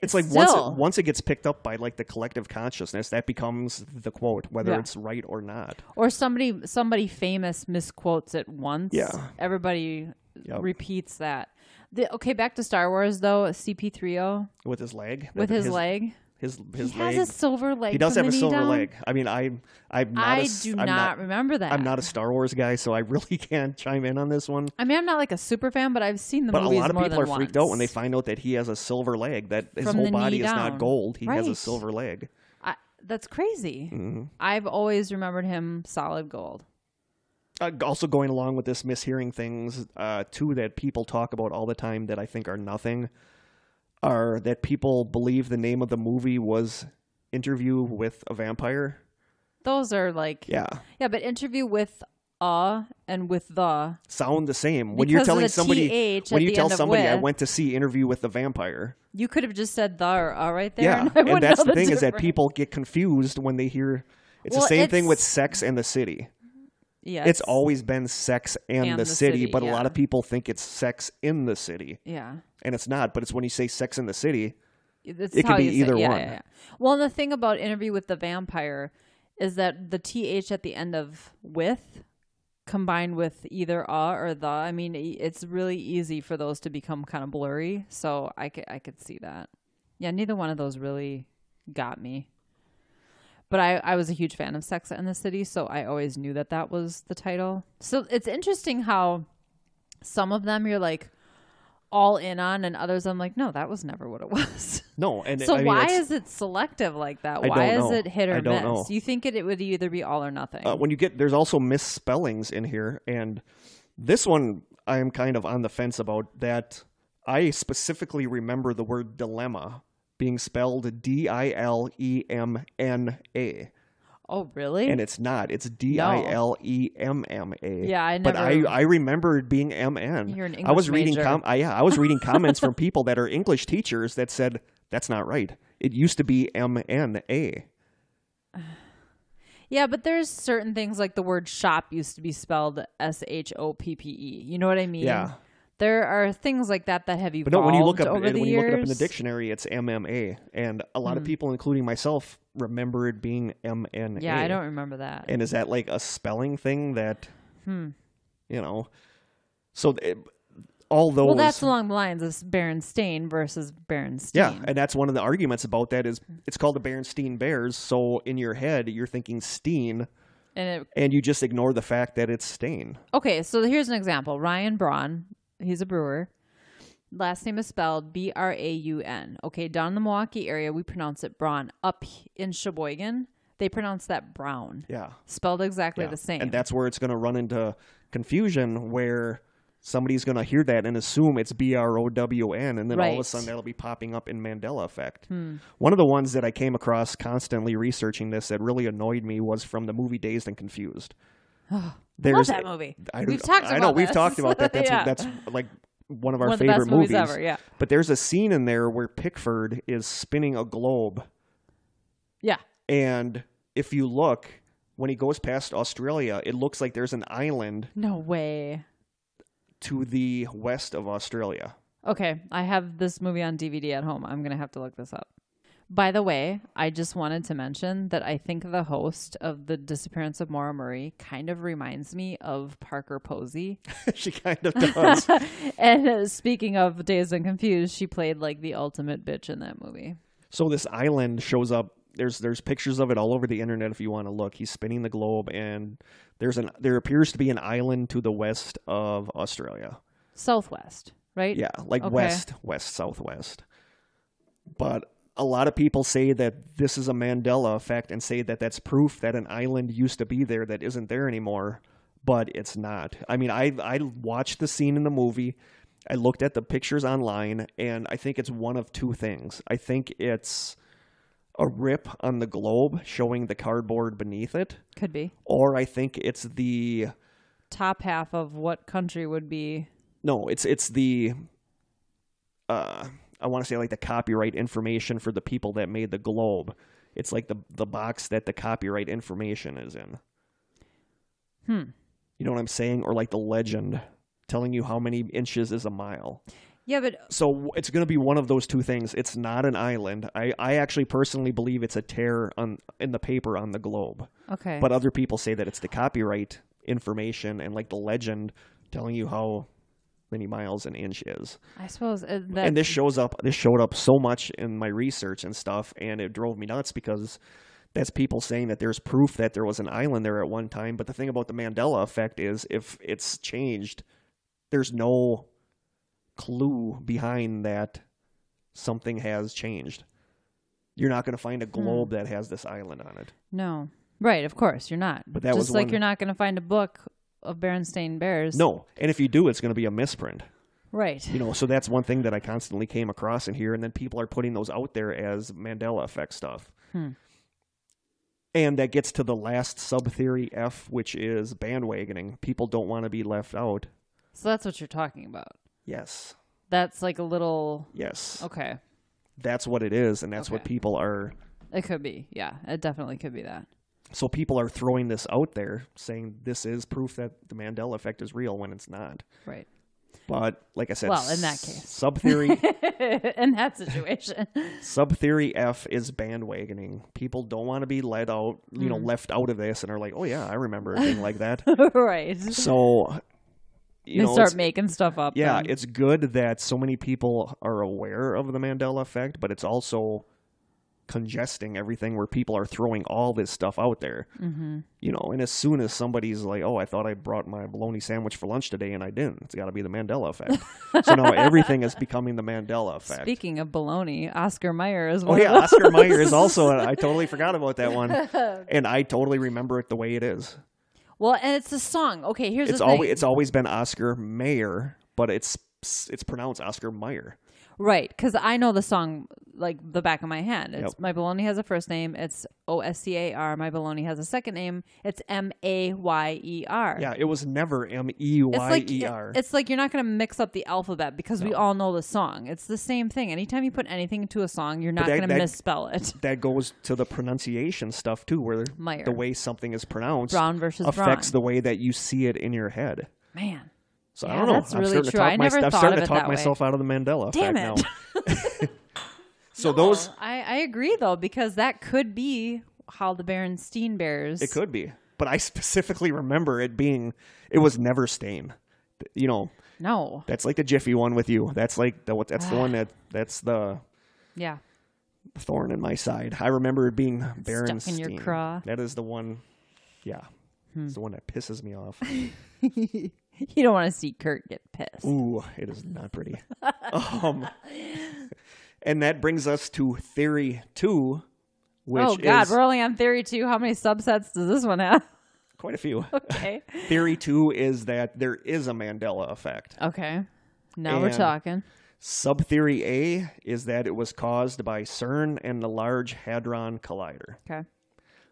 Speaker 2: It's like once it, once it gets picked up by like the collective consciousness, that becomes the quote, whether
Speaker 1: Yeah.
Speaker 2: it's right or not.
Speaker 1: or somebody somebody famous misquotes it once
Speaker 2: Yeah.
Speaker 1: everybody
Speaker 2: Yep.
Speaker 1: repeats that the, okay back to star wars though C-3PO
Speaker 2: With his leg,
Speaker 1: with
Speaker 2: That-
Speaker 1: his, leg
Speaker 2: his his
Speaker 1: he
Speaker 2: leg.
Speaker 1: has a silver leg
Speaker 2: he does have a silver
Speaker 1: down?
Speaker 2: leg. I mean, I I'm not a
Speaker 1: i
Speaker 2: s-
Speaker 1: do
Speaker 2: I'm
Speaker 1: not, remember that
Speaker 2: I'm not a Star Wars guy, so I really [laughs] can't chime in on this one.
Speaker 1: i mean i'm not like a super fan but i've seen the
Speaker 2: But a lot of people are
Speaker 1: than
Speaker 2: freaked out when they find out that he has a silver leg. That his
Speaker 1: From
Speaker 2: whole body is
Speaker 1: down.
Speaker 2: not gold. He has a silver leg.
Speaker 1: I, that's crazy
Speaker 2: hmm
Speaker 1: i've always remembered him solid gold
Speaker 2: Uh, also, going along with this mishearing things, uh, two that people talk about all the time that I think are nothing, are that people believe the name of the movie was Interview with a Vampire.
Speaker 1: those are like
Speaker 2: Yeah,
Speaker 1: yeah but interview with a and with the
Speaker 2: sound the same. When you're telling somebody, when you
Speaker 1: the
Speaker 2: tell somebody, I went to see Interview with the Vampire.
Speaker 1: you could have just said the or uh right there
Speaker 2: Yeah,
Speaker 1: and,
Speaker 2: and that's
Speaker 1: know
Speaker 2: the thing is that people get confused when they hear. It's
Speaker 1: Well,
Speaker 2: the same thing with Sex and the City.
Speaker 1: Yeah
Speaker 2: It's always been Sex and,
Speaker 1: And
Speaker 2: the,
Speaker 1: the
Speaker 2: city,
Speaker 1: City,
Speaker 2: but a lot of people think it's Sex in the City,
Speaker 1: yeah
Speaker 2: and it's not. But it's when you say Sex in the City,
Speaker 1: That's
Speaker 2: It could
Speaker 1: how
Speaker 2: be either
Speaker 1: yeah,
Speaker 2: one.
Speaker 1: Yeah, yeah. Well, the thing about interview with the vampire is that the th at the end of with combined with either uh or the. I mean, it's really easy for those to become kind of blurry. So I could I could see that. Yeah, neither one of those really got me. But I, I was a huge fan of Sex and the City, so I always knew that that was the title. So it's interesting how some of them you're like all in on, and others I'm like, no, that was never what it [laughs] was.
Speaker 2: no. And
Speaker 1: So
Speaker 2: I mean,
Speaker 1: why is it selective like that?
Speaker 2: I
Speaker 1: Why is
Speaker 2: know.
Speaker 1: it hit or
Speaker 2: I
Speaker 1: miss?
Speaker 2: know.
Speaker 1: You think it, it would either be all or nothing?
Speaker 2: uh, when you get there's also misspellings in here, and this one I am kind of on the fence about. That I specifically remember the word dilemma being spelled D I L E M N A.
Speaker 1: Oh, really?
Speaker 2: And it's not. It's D I L E M M A.
Speaker 1: Yeah, I know.
Speaker 2: But I
Speaker 1: never-
Speaker 2: I remember it being M N.
Speaker 1: You're an English
Speaker 2: I was reading
Speaker 1: major.
Speaker 2: com- I, yeah, I was reading [laughs] comments from people that are English teachers that said that's not right. It used to be M N A. [sighs]
Speaker 1: yeah, but there's certain things like the word shop used to be spelled S H O P P E. You know what I mean?
Speaker 2: Yeah.
Speaker 1: There are things like that that have evolved
Speaker 2: But no, when you look up
Speaker 1: over
Speaker 2: when you
Speaker 1: years.
Speaker 2: look it up in the dictionary, it's MMA, and a lot of people, including myself, remember it being MNA.
Speaker 1: Yeah, I don't remember that.
Speaker 2: And is that like a spelling thing that,
Speaker 1: Hmm.
Speaker 2: you know? So it, all those.
Speaker 1: well, that's along the lines of Berenstain versus Berenstain.
Speaker 2: yeah, and that's one of the arguments about that is it's called the Berenstein Bears. So in your head, you're thinking Steen,
Speaker 1: And it,
Speaker 2: and you just ignore the fact that it's Stain.
Speaker 1: okay, so here's an example. Ryan Braun, he's a brewer. Last name is spelled B R A U N. Okay, down in the Milwaukee area, we pronounce it Braun. Up in Sheboygan, they pronounce that Brown.
Speaker 2: Yeah,
Speaker 1: Spelled exactly
Speaker 2: yeah.
Speaker 1: the same.
Speaker 2: and that's where it's going to run into confusion where. Somebody's going to hear that and assume it's B R O W N, and then all of a sudden that'll be popping up in Mandela Effect.
Speaker 1: Hmm.
Speaker 2: One of the ones that I came across constantly researching this that really annoyed me was from the movie Dazed and Confused. [sighs]
Speaker 1: Love
Speaker 2: There's
Speaker 1: that movie.
Speaker 2: I
Speaker 1: We've talked
Speaker 2: I know we've talked about that. [laughs] That's
Speaker 1: Yeah.
Speaker 2: that's like one of our
Speaker 1: One
Speaker 2: favorite
Speaker 1: best movies ever, yeah.
Speaker 2: But there's a scene in there where Pickford is spinning a globe,
Speaker 1: Yeah.
Speaker 2: and if you look when he goes past Australia, it looks like there's an island
Speaker 1: No way.
Speaker 2: to the west of Australia.
Speaker 1: Okay, I have this movie on DVD at home. I'm going to have to look this up. By the way, I just wanted to mention that I think the host of The Disappearance of Maura Murray kind of reminds me of Parker Posey. [laughs]
Speaker 2: she kind of does. [laughs]
Speaker 1: and uh, speaking of Dazed and Confused, she played like the ultimate bitch in that movie.
Speaker 2: So this island shows up. There's there's pictures of it all over the internet if you want to look. He's spinning the globe, and there's an there appears to be an island to the west of Australia.
Speaker 1: Southwest, right?
Speaker 2: Yeah, like
Speaker 1: Okay.
Speaker 2: west, west, southwest. But a lot of people say that this is a Mandela effect and say that that's proof that an island used to be there that isn't there anymore, but it's not. I mean, I I watched the scene in the movie. I looked at the pictures online and I think it's one of two things. I think it's a rip on the globe showing the cardboard beneath it,
Speaker 1: Could be.
Speaker 2: or I think it's the
Speaker 1: Top half of what country would be.
Speaker 2: No, it's it's the uh I want to say like the copyright information for the people that made the globe. It's like the the box that the copyright information is in.
Speaker 1: Hmm.
Speaker 2: You know what I'm saying? Or like the legend telling you how many inches is a mile.
Speaker 1: Yeah, but
Speaker 2: So it's going to be one of those two things. It's not an island. I, I actually personally believe it's a tear on in the paper on the globe.
Speaker 1: okay.
Speaker 2: But other people say that it's the copyright information and like the legend telling you how many miles an inch is.
Speaker 1: I suppose uh, that
Speaker 2: and this shows up this showed up so much in my research and stuff and it drove me nuts because that's people saying that there's proof that there was an island there at one time but the thing about the mandela effect is if it's changed there's no clue behind that something has changed you're not going to find a globe that has this island on it
Speaker 1: No. Right, of course, you're not.
Speaker 2: But that
Speaker 1: Just
Speaker 2: was
Speaker 1: like
Speaker 2: one-
Speaker 1: you're not going to find a book of Berenstain Bears.
Speaker 2: no and if you do it's going to be a misprint
Speaker 1: Right.
Speaker 2: you know so that's one thing that i constantly came across in here and then people are putting those out there as mandela effect stuff
Speaker 1: Hmm.
Speaker 2: and that gets to the last sub theory f which is bandwagoning people don't want to be left out
Speaker 1: So that's what you're talking about.
Speaker 2: yes
Speaker 1: That's like a little
Speaker 2: yes
Speaker 1: okay.
Speaker 2: that's what it is and that's what people are
Speaker 1: It could be. Yeah, it definitely could be that.
Speaker 2: So people are throwing this out there saying this is proof that the mandela effect is real when it's not
Speaker 1: Right.
Speaker 2: but like i said
Speaker 1: Well, in that case.
Speaker 2: sub theory [laughs]
Speaker 1: In that situation.
Speaker 2: Sub theory F is bandwagoning. People don't want to be let out, you
Speaker 1: Hmm.
Speaker 2: know, left out of this, and are like, "Oh yeah, I remember a thing like that." [laughs]
Speaker 1: right.
Speaker 2: So, you
Speaker 1: they
Speaker 2: know,
Speaker 1: start making stuff up.
Speaker 2: yeah,
Speaker 1: then.
Speaker 2: it's good that so many people are aware of the Mandela effect, but it's also congesting everything where people are throwing all this stuff out there. Mm-hmm. You know, and as soon as somebody's like, "Oh, I thought I brought my bologna sandwich for lunch today, and I didn't," it's got to be the Mandela effect. so now [laughs] everything is becoming the Mandela effect.
Speaker 1: Speaking of baloney, Oscar Mayer is
Speaker 2: Oh
Speaker 1: one
Speaker 2: yeah,
Speaker 1: of
Speaker 2: Oscar. Mayer is also. I totally forgot about that one, [laughs] and I totally remember it the way it is.
Speaker 1: Well, and it's a song. Okay, here's
Speaker 2: It's
Speaker 1: the thing.
Speaker 2: always it's always been Oscar Mayer, but it's it's pronounced Oscar Mayer.
Speaker 1: Right, because I know the song like the back of my hand. It's
Speaker 2: Yep.
Speaker 1: my baloney has a first name. It's O S C A R. My baloney has a second name. It's M A Y E R.
Speaker 2: Yeah, it was never M E
Speaker 1: It's like
Speaker 2: E R.
Speaker 1: it's like you're not going to mix up the alphabet because we all know the song. It's the same thing. Anytime you put anything into a song, you're not going to misspell it. [laughs]
Speaker 2: That goes to the pronunciation stuff too, where
Speaker 1: Meyer.
Speaker 2: the way something is pronounced
Speaker 1: Brown versus
Speaker 2: affects
Speaker 1: Braun.
Speaker 2: the way that you see it in your head.
Speaker 1: Man,
Speaker 2: So I don't know.
Speaker 1: that's
Speaker 2: I'm
Speaker 1: really
Speaker 2: starting
Speaker 1: true.
Speaker 2: to talk
Speaker 1: I
Speaker 2: my-
Speaker 1: never
Speaker 2: I'm
Speaker 1: thought
Speaker 2: starting
Speaker 1: of
Speaker 2: to
Speaker 1: it
Speaker 2: talk
Speaker 1: that way.
Speaker 2: myself out of the Mandela
Speaker 1: Damn it.
Speaker 2: now. [laughs] so those
Speaker 1: I, I agree though because that could be how the Berenstein Bears.
Speaker 2: It could be, but I specifically remember it being. It was never stain. You know,
Speaker 1: No.
Speaker 2: that's like the Jiffy one with you. That's like the what. That's the one [sighs] that. That's the
Speaker 1: Yeah.
Speaker 2: thorn in my side. I remember it being Baron
Speaker 1: in your craw.
Speaker 2: That is the one. Yeah, hmm. it's the one that pisses me off. [laughs] [laughs]
Speaker 1: You don't want to see Kurt get pissed.
Speaker 2: Ooh, it is not pretty. um, [laughs] and that brings us to theory two, which
Speaker 1: oh God,
Speaker 2: is
Speaker 1: we're only on theory two. How many subsets does this one have? [laughs]
Speaker 2: quite a few.
Speaker 1: Okay.
Speaker 2: theory two is that there is a Mandela effect.
Speaker 1: okay. Now we're talking.
Speaker 2: Sub theory A is that it was caused by CERN and the Large Hadron Collider.
Speaker 1: Okay.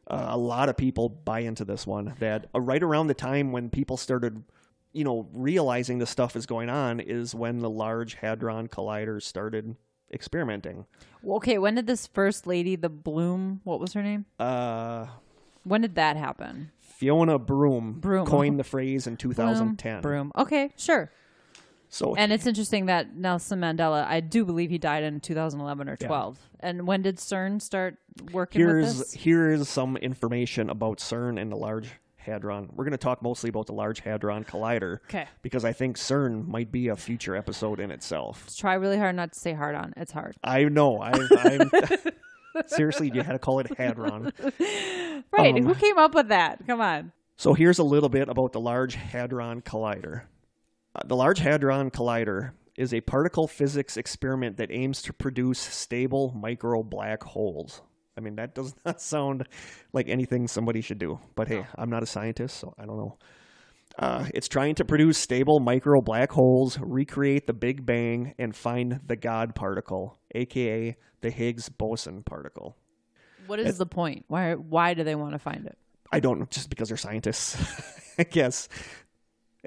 Speaker 2: Uh, a lot of people buy into this one. That uh, right around the time when people started, you know, realizing the stuff is going on is when the Large Hadron Collider started experimenting.
Speaker 1: Well, okay. When did this first lady, the Bloom, what was her name?
Speaker 2: Uh,
Speaker 1: When did that happen?
Speaker 2: Fiona Broome,
Speaker 1: Broome.
Speaker 2: coined the phrase in 2010.
Speaker 1: Broome. Okay, sure.
Speaker 2: So
Speaker 1: And it's interesting that Nelson Mandela, I do believe he died in 2011 or 12. And when did CERN start working with
Speaker 2: here's
Speaker 1: this?
Speaker 2: here is some information about CERN and the Large Hadron. We're going to talk mostly about the Large Hadron Collider.
Speaker 1: Okay.
Speaker 2: because I think CERN might be a future episode in itself.
Speaker 1: Try really hard not to say hard on. It's hard.
Speaker 2: I know. I, I'm [laughs] seriously, you had to call it Hadron. [laughs]
Speaker 1: Right.
Speaker 2: Um,
Speaker 1: Who came up with that? Come on.
Speaker 2: So here's a little bit about the Large Hadron Collider. Uh, the Large Hadron Collider is a particle physics experiment that aims to produce stable micro black holes. I mean, that does [laughs] not sound like anything somebody should do. But hey, I'm not a scientist, so I don't know. Uh, it's trying to produce stable micro black holes, recreate the Big Bang, and find the God particle, aka the Higgs boson particle.
Speaker 1: What is the point? Why why do they want to find it?
Speaker 2: I don't know, just because they're scientists, [laughs] I guess.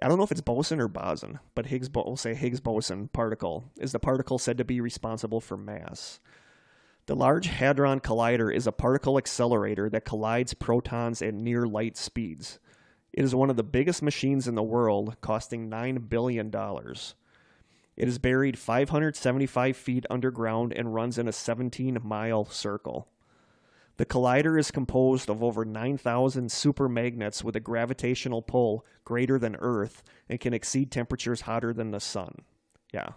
Speaker 2: I don't know if it's boson or boson, but Higgs, bo- we'll say Higgs boson particle is the particle said to be responsible for mass. The Large Hadron Collider is a particle accelerator that collides protons at near light speeds. It is one of the biggest machines in the world, costing $9 billion. It is buried 575 feet underground and runs in a 17 mile circle. The collider is composed of over 9,000 supermagnets with a gravitational pull greater than Earth and can exceed temperatures hotter than the sun. Yeah,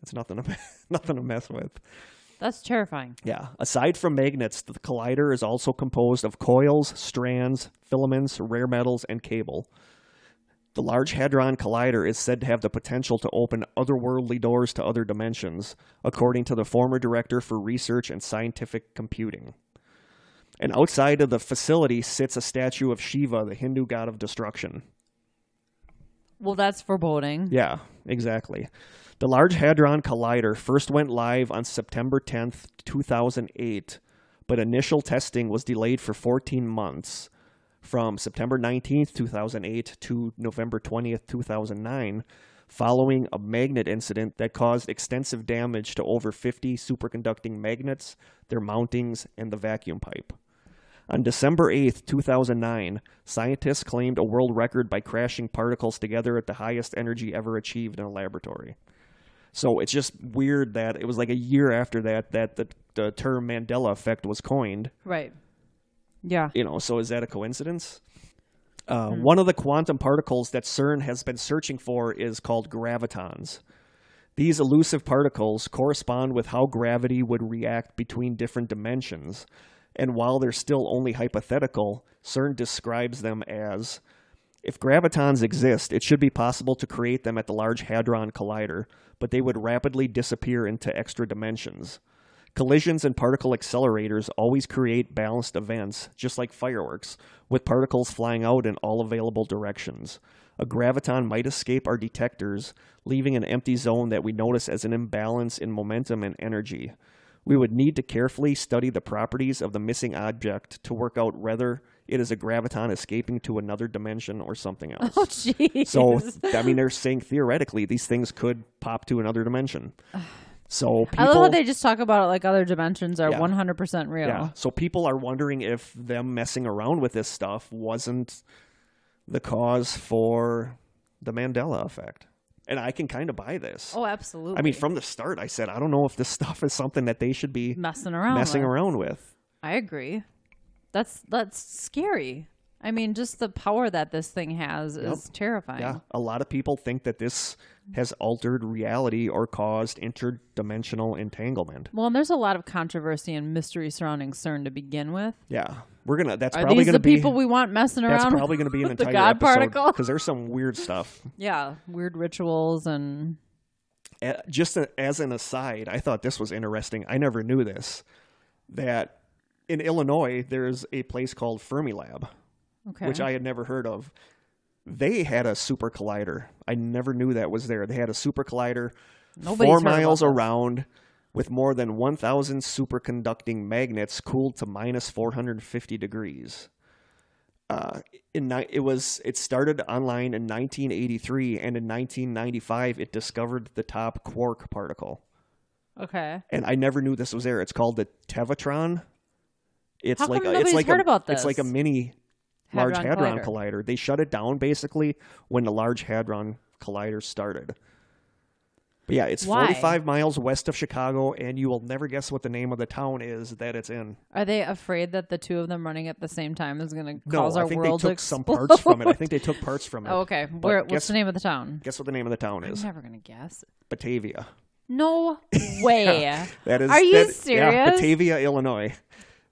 Speaker 2: that's nothing to, [laughs] nothing to mess with.
Speaker 1: That's terrifying.
Speaker 2: Yeah. Aside from magnets, the collider is also composed of coils, strands, filaments, rare metals, and cable. The Large Hadron Collider is said to have the potential to open otherworldly doors to other dimensions, according to the former director for research and scientific computing. And outside of the facility sits a statue of Shiva, the Hindu god of destruction.
Speaker 1: Well, that's foreboding.
Speaker 2: Yeah, exactly. The Large Hadron Collider first went live on September 10th, 2008, but initial testing was delayed for 14 months from September 19th, 2008 to November 20th, 2009, following a magnet incident that caused extensive damage to over 50 superconducting magnets, their mountings, and the vacuum pipe. On December 8th, 2009, scientists claimed a world record by crashing particles together at the highest energy ever achieved in a laboratory. So it's just weird that it was like a year after that that the, the term Mandela effect was coined.
Speaker 1: Right. Yeah.
Speaker 2: You know, so is that a coincidence? Uh, One of the quantum particles that CERN has been searching for is called gravitons. These elusive particles correspond with how gravity would react between different dimensions, and while they're still only hypothetical, CERN describes them as if gravitons exist, it should be possible to create them at the Large Hadron Collider, but they would rapidly disappear into extra dimensions. Collisions and particle accelerators always create balanced events, just like fireworks, with particles flying out in all available directions. a graviton might escape our detectors, leaving an empty zone that we notice as an imbalance in momentum and energy. We would need to carefully study the properties of the missing object to work out whether it is a graviton escaping to another dimension or something [laughs] oh, else.
Speaker 1: Oh, jeez.
Speaker 2: So, I mean, they're saying theoretically these things could pop to another dimension. [sighs] So people,
Speaker 1: I love how they just talk about it like other dimensions are
Speaker 2: Yeah.
Speaker 1: 100% real.
Speaker 2: yeah. So people are wondering if them messing around with this stuff wasn't the cause for the Mandela effect. And I can kind of buy this.
Speaker 1: Oh, absolutely.
Speaker 2: I mean, from the start, I said I don't know if this stuff is something that they should be
Speaker 1: messing around.
Speaker 2: messing
Speaker 1: with.
Speaker 2: around with.
Speaker 1: I agree. That's that's scary. I mean, just the power that this thing has is terrifying.
Speaker 2: Yeah, a lot of people think that this has altered reality or caused interdimensional entanglement.
Speaker 1: Well, and there's a lot of controversy and mystery surrounding CERN to begin with.
Speaker 2: Yeah, we're gonna. That's
Speaker 1: Are
Speaker 2: probably gonna be
Speaker 1: people we want messing around.
Speaker 2: that's probably gonna be [laughs] an entire
Speaker 1: God
Speaker 2: episode
Speaker 1: particle?
Speaker 2: because there's some weird stuff.
Speaker 1: yeah, weird rituals and
Speaker 2: Uh, Just a, as an aside, I thought this was interesting. I never knew this. That in Illinois, there's a place called Fermilab,
Speaker 1: okay.
Speaker 2: which I had never heard of. They had a super collider. I never knew that was there. They had a super collider
Speaker 1: Nobody's
Speaker 2: four miles around with more than 1,000 superconducting magnets cooled to minus 450 degrees. Uh, in it was it started online in 1983, and in 1995 it discovered the top quark particle.
Speaker 1: Okay.
Speaker 2: And I never knew this was there. It's called the Tevatron. It's
Speaker 1: How
Speaker 2: like
Speaker 1: come
Speaker 2: a, it's
Speaker 1: nobody's
Speaker 2: like
Speaker 1: heard
Speaker 2: a,
Speaker 1: about
Speaker 2: It's like a
Speaker 1: this?
Speaker 2: mini Large
Speaker 1: Hadron Collider.
Speaker 2: They shut it down basically when the Large Hadron Collider started. But yeah, it's
Speaker 1: Why?
Speaker 2: 45 miles west of Chicago, and you will never guess what the name of the town is that it's in.
Speaker 1: Are they afraid that the two of them running at the same time is going to
Speaker 2: No,
Speaker 1: cause our
Speaker 2: I think they
Speaker 1: world
Speaker 2: took
Speaker 1: to
Speaker 2: some
Speaker 1: explode?
Speaker 2: parts from it. I think they took parts from [laughs] it.
Speaker 1: oh, okay. Where?
Speaker 2: guess-
Speaker 1: What's the name of the town?
Speaker 2: Guess what the name of the town is.
Speaker 1: I'm
Speaker 2: is?
Speaker 1: never going to guess.
Speaker 2: Batavia.
Speaker 1: No [laughs] way.
Speaker 2: That is.
Speaker 1: Are you
Speaker 2: that- Yeah,
Speaker 1: serious?
Speaker 2: Batavia, Illinois.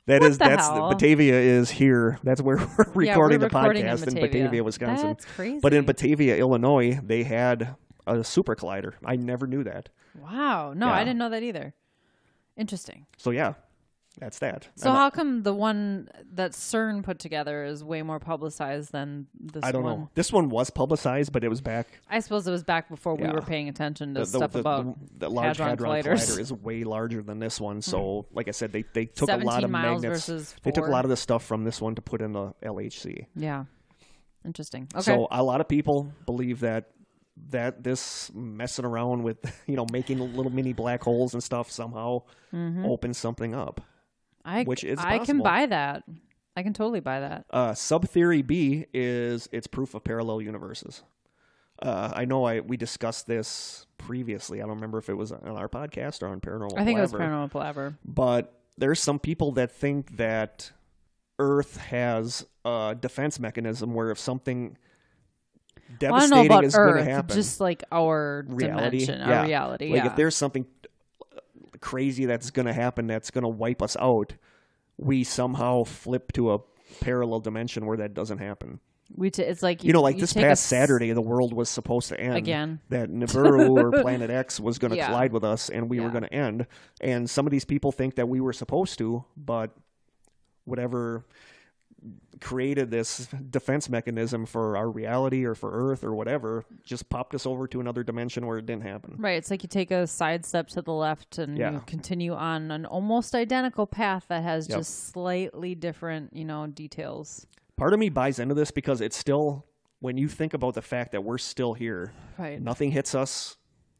Speaker 2: That
Speaker 1: What
Speaker 2: is
Speaker 1: the
Speaker 2: that's
Speaker 1: hell?
Speaker 2: Batavia is here. That's where [laughs] we're
Speaker 1: Yeah,
Speaker 2: recording
Speaker 1: we're
Speaker 2: the
Speaker 1: recording
Speaker 2: podcast in Batavia, Wisconsin.
Speaker 1: That's crazy.
Speaker 2: But in Batavia, Illinois, they had a super collider. I never knew that.
Speaker 1: wow. No, I didn't know that either. Interesting.
Speaker 2: So yeah, that's that.
Speaker 1: So
Speaker 2: And I-
Speaker 1: how come the one that CERN put together is way more publicized than this
Speaker 2: I don't
Speaker 1: one?
Speaker 2: know. This one was publicized, but it was back.
Speaker 1: I suppose it was back before we were paying attention to
Speaker 2: The, the,
Speaker 1: stuff
Speaker 2: the,
Speaker 1: about
Speaker 2: the, the large
Speaker 1: Hadron
Speaker 2: hadron, collider is way larger than this one. So, hmm. like I said, they they took a lot of magnets. They took a lot of the stuff from this one to put in the LHC.
Speaker 1: yeah. Interesting. Okay.
Speaker 2: So a lot of people believe that that this messing around with [laughs] you know making little mini black holes and stuff somehow mm-hmm. opens something up.
Speaker 1: I
Speaker 2: which is
Speaker 1: I can buy that. I can totally buy that.
Speaker 2: Uh, sub theory B is it's proof of parallel universes. Uh, I know I we discussed this previously. I don't remember if it was on our podcast or on Paranormal.
Speaker 1: I think it was Paranormal Palaver.
Speaker 2: but there's some people that think that Earth has a defense mechanism where if something
Speaker 1: Well, I don't know
Speaker 2: devastating
Speaker 1: about
Speaker 2: is going
Speaker 1: Earth,
Speaker 2: to happen,
Speaker 1: just like our
Speaker 2: reality,
Speaker 1: dimension,
Speaker 2: yeah.
Speaker 1: our reality.
Speaker 2: like
Speaker 1: yeah.
Speaker 2: if there's something crazy that's going to happen that's going to wipe us out, we somehow flip to a parallel dimension where that doesn't happen.
Speaker 1: we t- it's like
Speaker 2: You, know, like this past Saturday, the world was supposed to end
Speaker 1: Again.
Speaker 2: That Nibiru or [laughs] Planet X was going to
Speaker 1: Yeah.
Speaker 2: collide with us, and we were going to end. And some of these people think that we were supposed to, but whatever created this defense mechanism for our reality or for Earth or whatever just popped us over to another dimension where it didn't happen.
Speaker 1: Right, it's like you take a side step to the left and
Speaker 2: Yeah.
Speaker 1: you continue on an almost identical path that has
Speaker 2: Yep.
Speaker 1: just slightly different, you know, details.
Speaker 2: Part of me buys into this because it's still when you think about the fact that we're still here,
Speaker 1: Right.
Speaker 2: nothing hits us,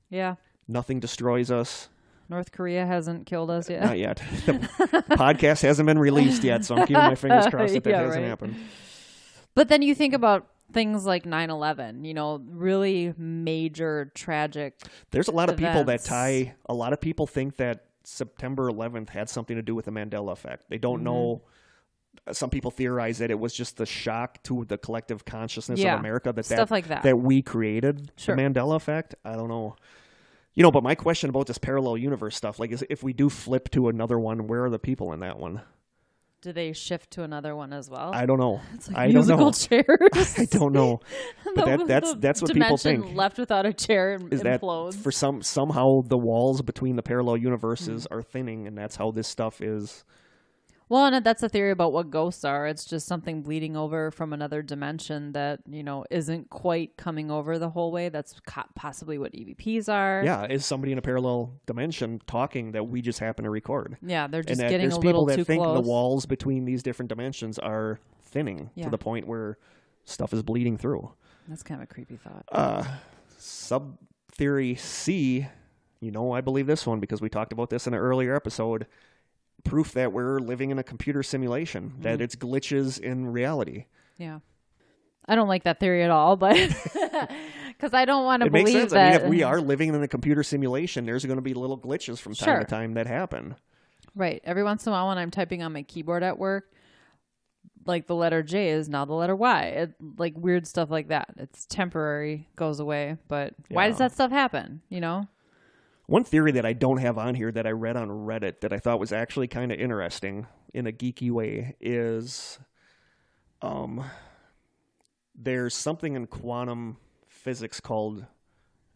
Speaker 1: Yeah.
Speaker 2: nothing destroys us.
Speaker 1: North Korea hasn't killed us yet.
Speaker 2: Not yet. [laughs] The podcast hasn't been released yet, so I'm keeping my fingers [laughs] crossed that that
Speaker 1: Yeah,
Speaker 2: hasn't
Speaker 1: right.
Speaker 2: happened.
Speaker 1: But then you think about things like 9/11, you know, really major tragic.
Speaker 2: There's a lot of people that tie. A lot of people think that September 11th had something to do with the Mandela effect. They don't know.
Speaker 1: Mm-hmm.
Speaker 2: Some people theorize that it was just the shock to the collective consciousness
Speaker 1: Yeah,
Speaker 2: of America that
Speaker 1: stuff
Speaker 2: that,
Speaker 1: like that.
Speaker 2: that we created
Speaker 1: Sure.
Speaker 2: the Mandela effect. I don't know. You know, but my question about this parallel universe stuff, like, is if we do flip to another one, where are the people in that one?
Speaker 1: Do they shift to another one as well?
Speaker 2: I don't know. [laughs]
Speaker 1: It's like
Speaker 2: I don't
Speaker 1: musical
Speaker 2: know.
Speaker 1: chairs. [laughs]
Speaker 2: I don't know. [laughs] But
Speaker 1: The-
Speaker 2: that, that's that's what people think.
Speaker 1: Left without a chair and
Speaker 2: is that for some somehow the walls between the parallel universes
Speaker 1: Hmm.
Speaker 2: are thinning and that's how this stuff is
Speaker 1: Well, and that's a theory about what ghosts are. It's just something bleeding over from another dimension that, you know, isn't quite coming over the whole way. That's possibly what EVPs are.
Speaker 2: Yeah, is somebody in a parallel dimension talking that we just happen to record?
Speaker 1: Yeah, they're
Speaker 2: and
Speaker 1: just
Speaker 2: that
Speaker 1: getting
Speaker 2: there's
Speaker 1: a
Speaker 2: people that think
Speaker 1: close.
Speaker 2: the walls between these different dimensions are thinning
Speaker 1: Yeah.
Speaker 2: to the point where stuff is bleeding through.
Speaker 1: That's kind of a creepy thought.
Speaker 2: Uh, sub theory C, you know, I believe this one because we talked about this in an earlier episode. Proof that we're living in a computer simulation,
Speaker 1: Mm.
Speaker 2: that it's glitches in reality.
Speaker 1: Yeah. I don't like that theory at all, but [laughs] because I don't want to
Speaker 2: It
Speaker 1: believe
Speaker 2: makes sense.
Speaker 1: that.
Speaker 2: I mean, if we [laughs] are living in a computer simulation, there's going to be little glitches from time
Speaker 1: Sure.
Speaker 2: to time that happen.
Speaker 1: Right. Every once in a while, when I'm typing on my keyboard at work, like the letter J is now the letter Y. It, like weird stuff like that. It's temporary, goes away. But why does that stuff happen? You know?
Speaker 2: One theory that I don't have on here that I read on Reddit that I thought was actually kind of interesting in a geeky way is um there's something in quantum physics called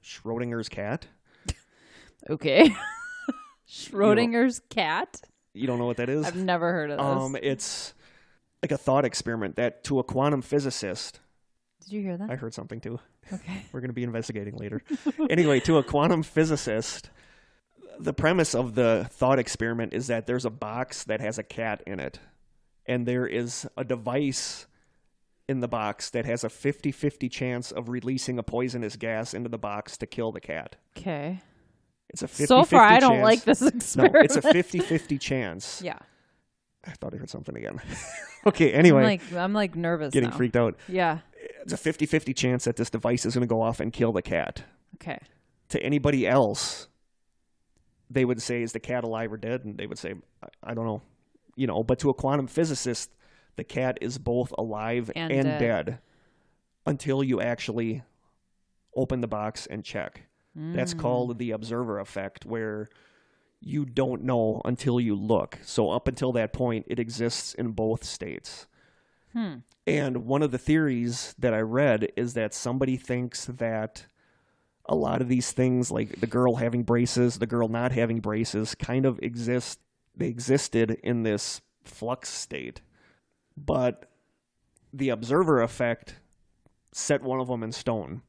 Speaker 2: Schrodinger's cat.
Speaker 1: Okay. [laughs] Schrodinger's cat.
Speaker 2: You don't know what that is?
Speaker 1: I've never heard of this.
Speaker 2: Um it's like a thought experiment that to a quantum physicist,
Speaker 1: Did you hear that?
Speaker 2: I heard something too.
Speaker 1: okay. [laughs]
Speaker 2: We're going to be investigating later. [laughs] anyway, to a quantum physicist, the premise of the thought experiment is that there's a box that has a cat in it, and there is a device in the box that has a 50 50 chance of releasing a poisonous gas into the box to kill the cat.
Speaker 1: Okay.
Speaker 2: It's a 50
Speaker 1: So far, I don't
Speaker 2: chance.
Speaker 1: like this
Speaker 2: No,
Speaker 1: experiment.
Speaker 2: it's a 50 50 [laughs] chance.
Speaker 1: yeah.
Speaker 2: I thought I heard something again. okay, anyway,
Speaker 1: I'm like I'm like nervous.
Speaker 2: getting
Speaker 1: now.
Speaker 2: freaked out.
Speaker 1: Yeah.
Speaker 2: It's a 50 50 chance that this device is going to go off and kill the cat.
Speaker 1: Okay.
Speaker 2: to anybody else, they would say, "Is the cat alive or dead?" And they would say, "I, I don't know," you know. But to a quantum physicist, the cat is both alive
Speaker 1: And
Speaker 2: and,
Speaker 1: dead.
Speaker 2: dead. until you actually open the box and check. That's
Speaker 1: Mm.
Speaker 2: called the observer effect, where you don't know until you look. So up until that point, it exists in both states.
Speaker 1: Hmm.
Speaker 2: And one of the theories that I read is that somebody thinks that a lot of these things, like the girl having braces, the girl not having braces, kind of exist. They existed in this flux state, but the observer effect set one of them in stone.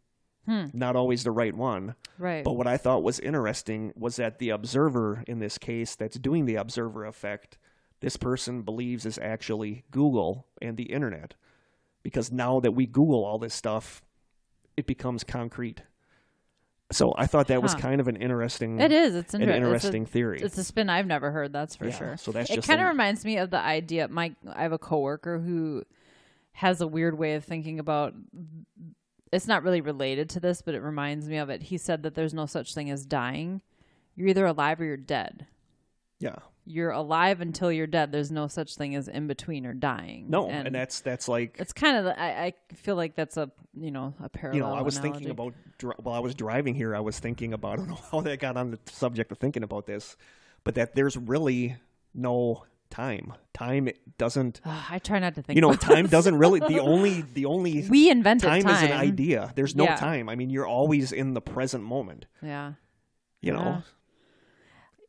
Speaker 1: Hmm.
Speaker 2: Not always the right one.
Speaker 1: Right.
Speaker 2: But what I thought was interesting was that the observer in this case that's doing the observer effect, this person believes is actually Google and the internet. Because now that we Google all this stuff, it becomes concrete. So I thought that was kind of an interesting
Speaker 1: it is. It's
Speaker 2: an interesting
Speaker 1: It's
Speaker 2: theory.
Speaker 1: it's a spin I've never heard. That's for
Speaker 2: Yeah,
Speaker 1: sure.
Speaker 2: so that's
Speaker 1: it kind of reminds me of the idea. My I have a coworker who has a weird way of thinking about. It's not really related to this, but it reminds me of it. He said that there's no such thing as dying. You're either alive or you're dead.
Speaker 2: yeah.
Speaker 1: You're alive until you're dead. There's no such thing as in between or dying.
Speaker 2: No, and, that's that's like
Speaker 1: it's kind of. I, I feel like that's a you know a parallel.
Speaker 2: you know, I was
Speaker 1: analogy.
Speaker 2: thinking about while I was driving here. I was thinking about [laughs] I don't know how that got on the subject of thinking about this, but that there's really no time. Time doesn't.
Speaker 1: I try not to think.
Speaker 2: You know, [laughs] time doesn't really. The only the only [laughs]
Speaker 1: We invented
Speaker 2: time,
Speaker 1: time.
Speaker 2: is an idea. There's no
Speaker 1: Yeah.
Speaker 2: time. I mean, you're always in the present moment.
Speaker 1: Yeah.
Speaker 2: You know.
Speaker 1: Uh,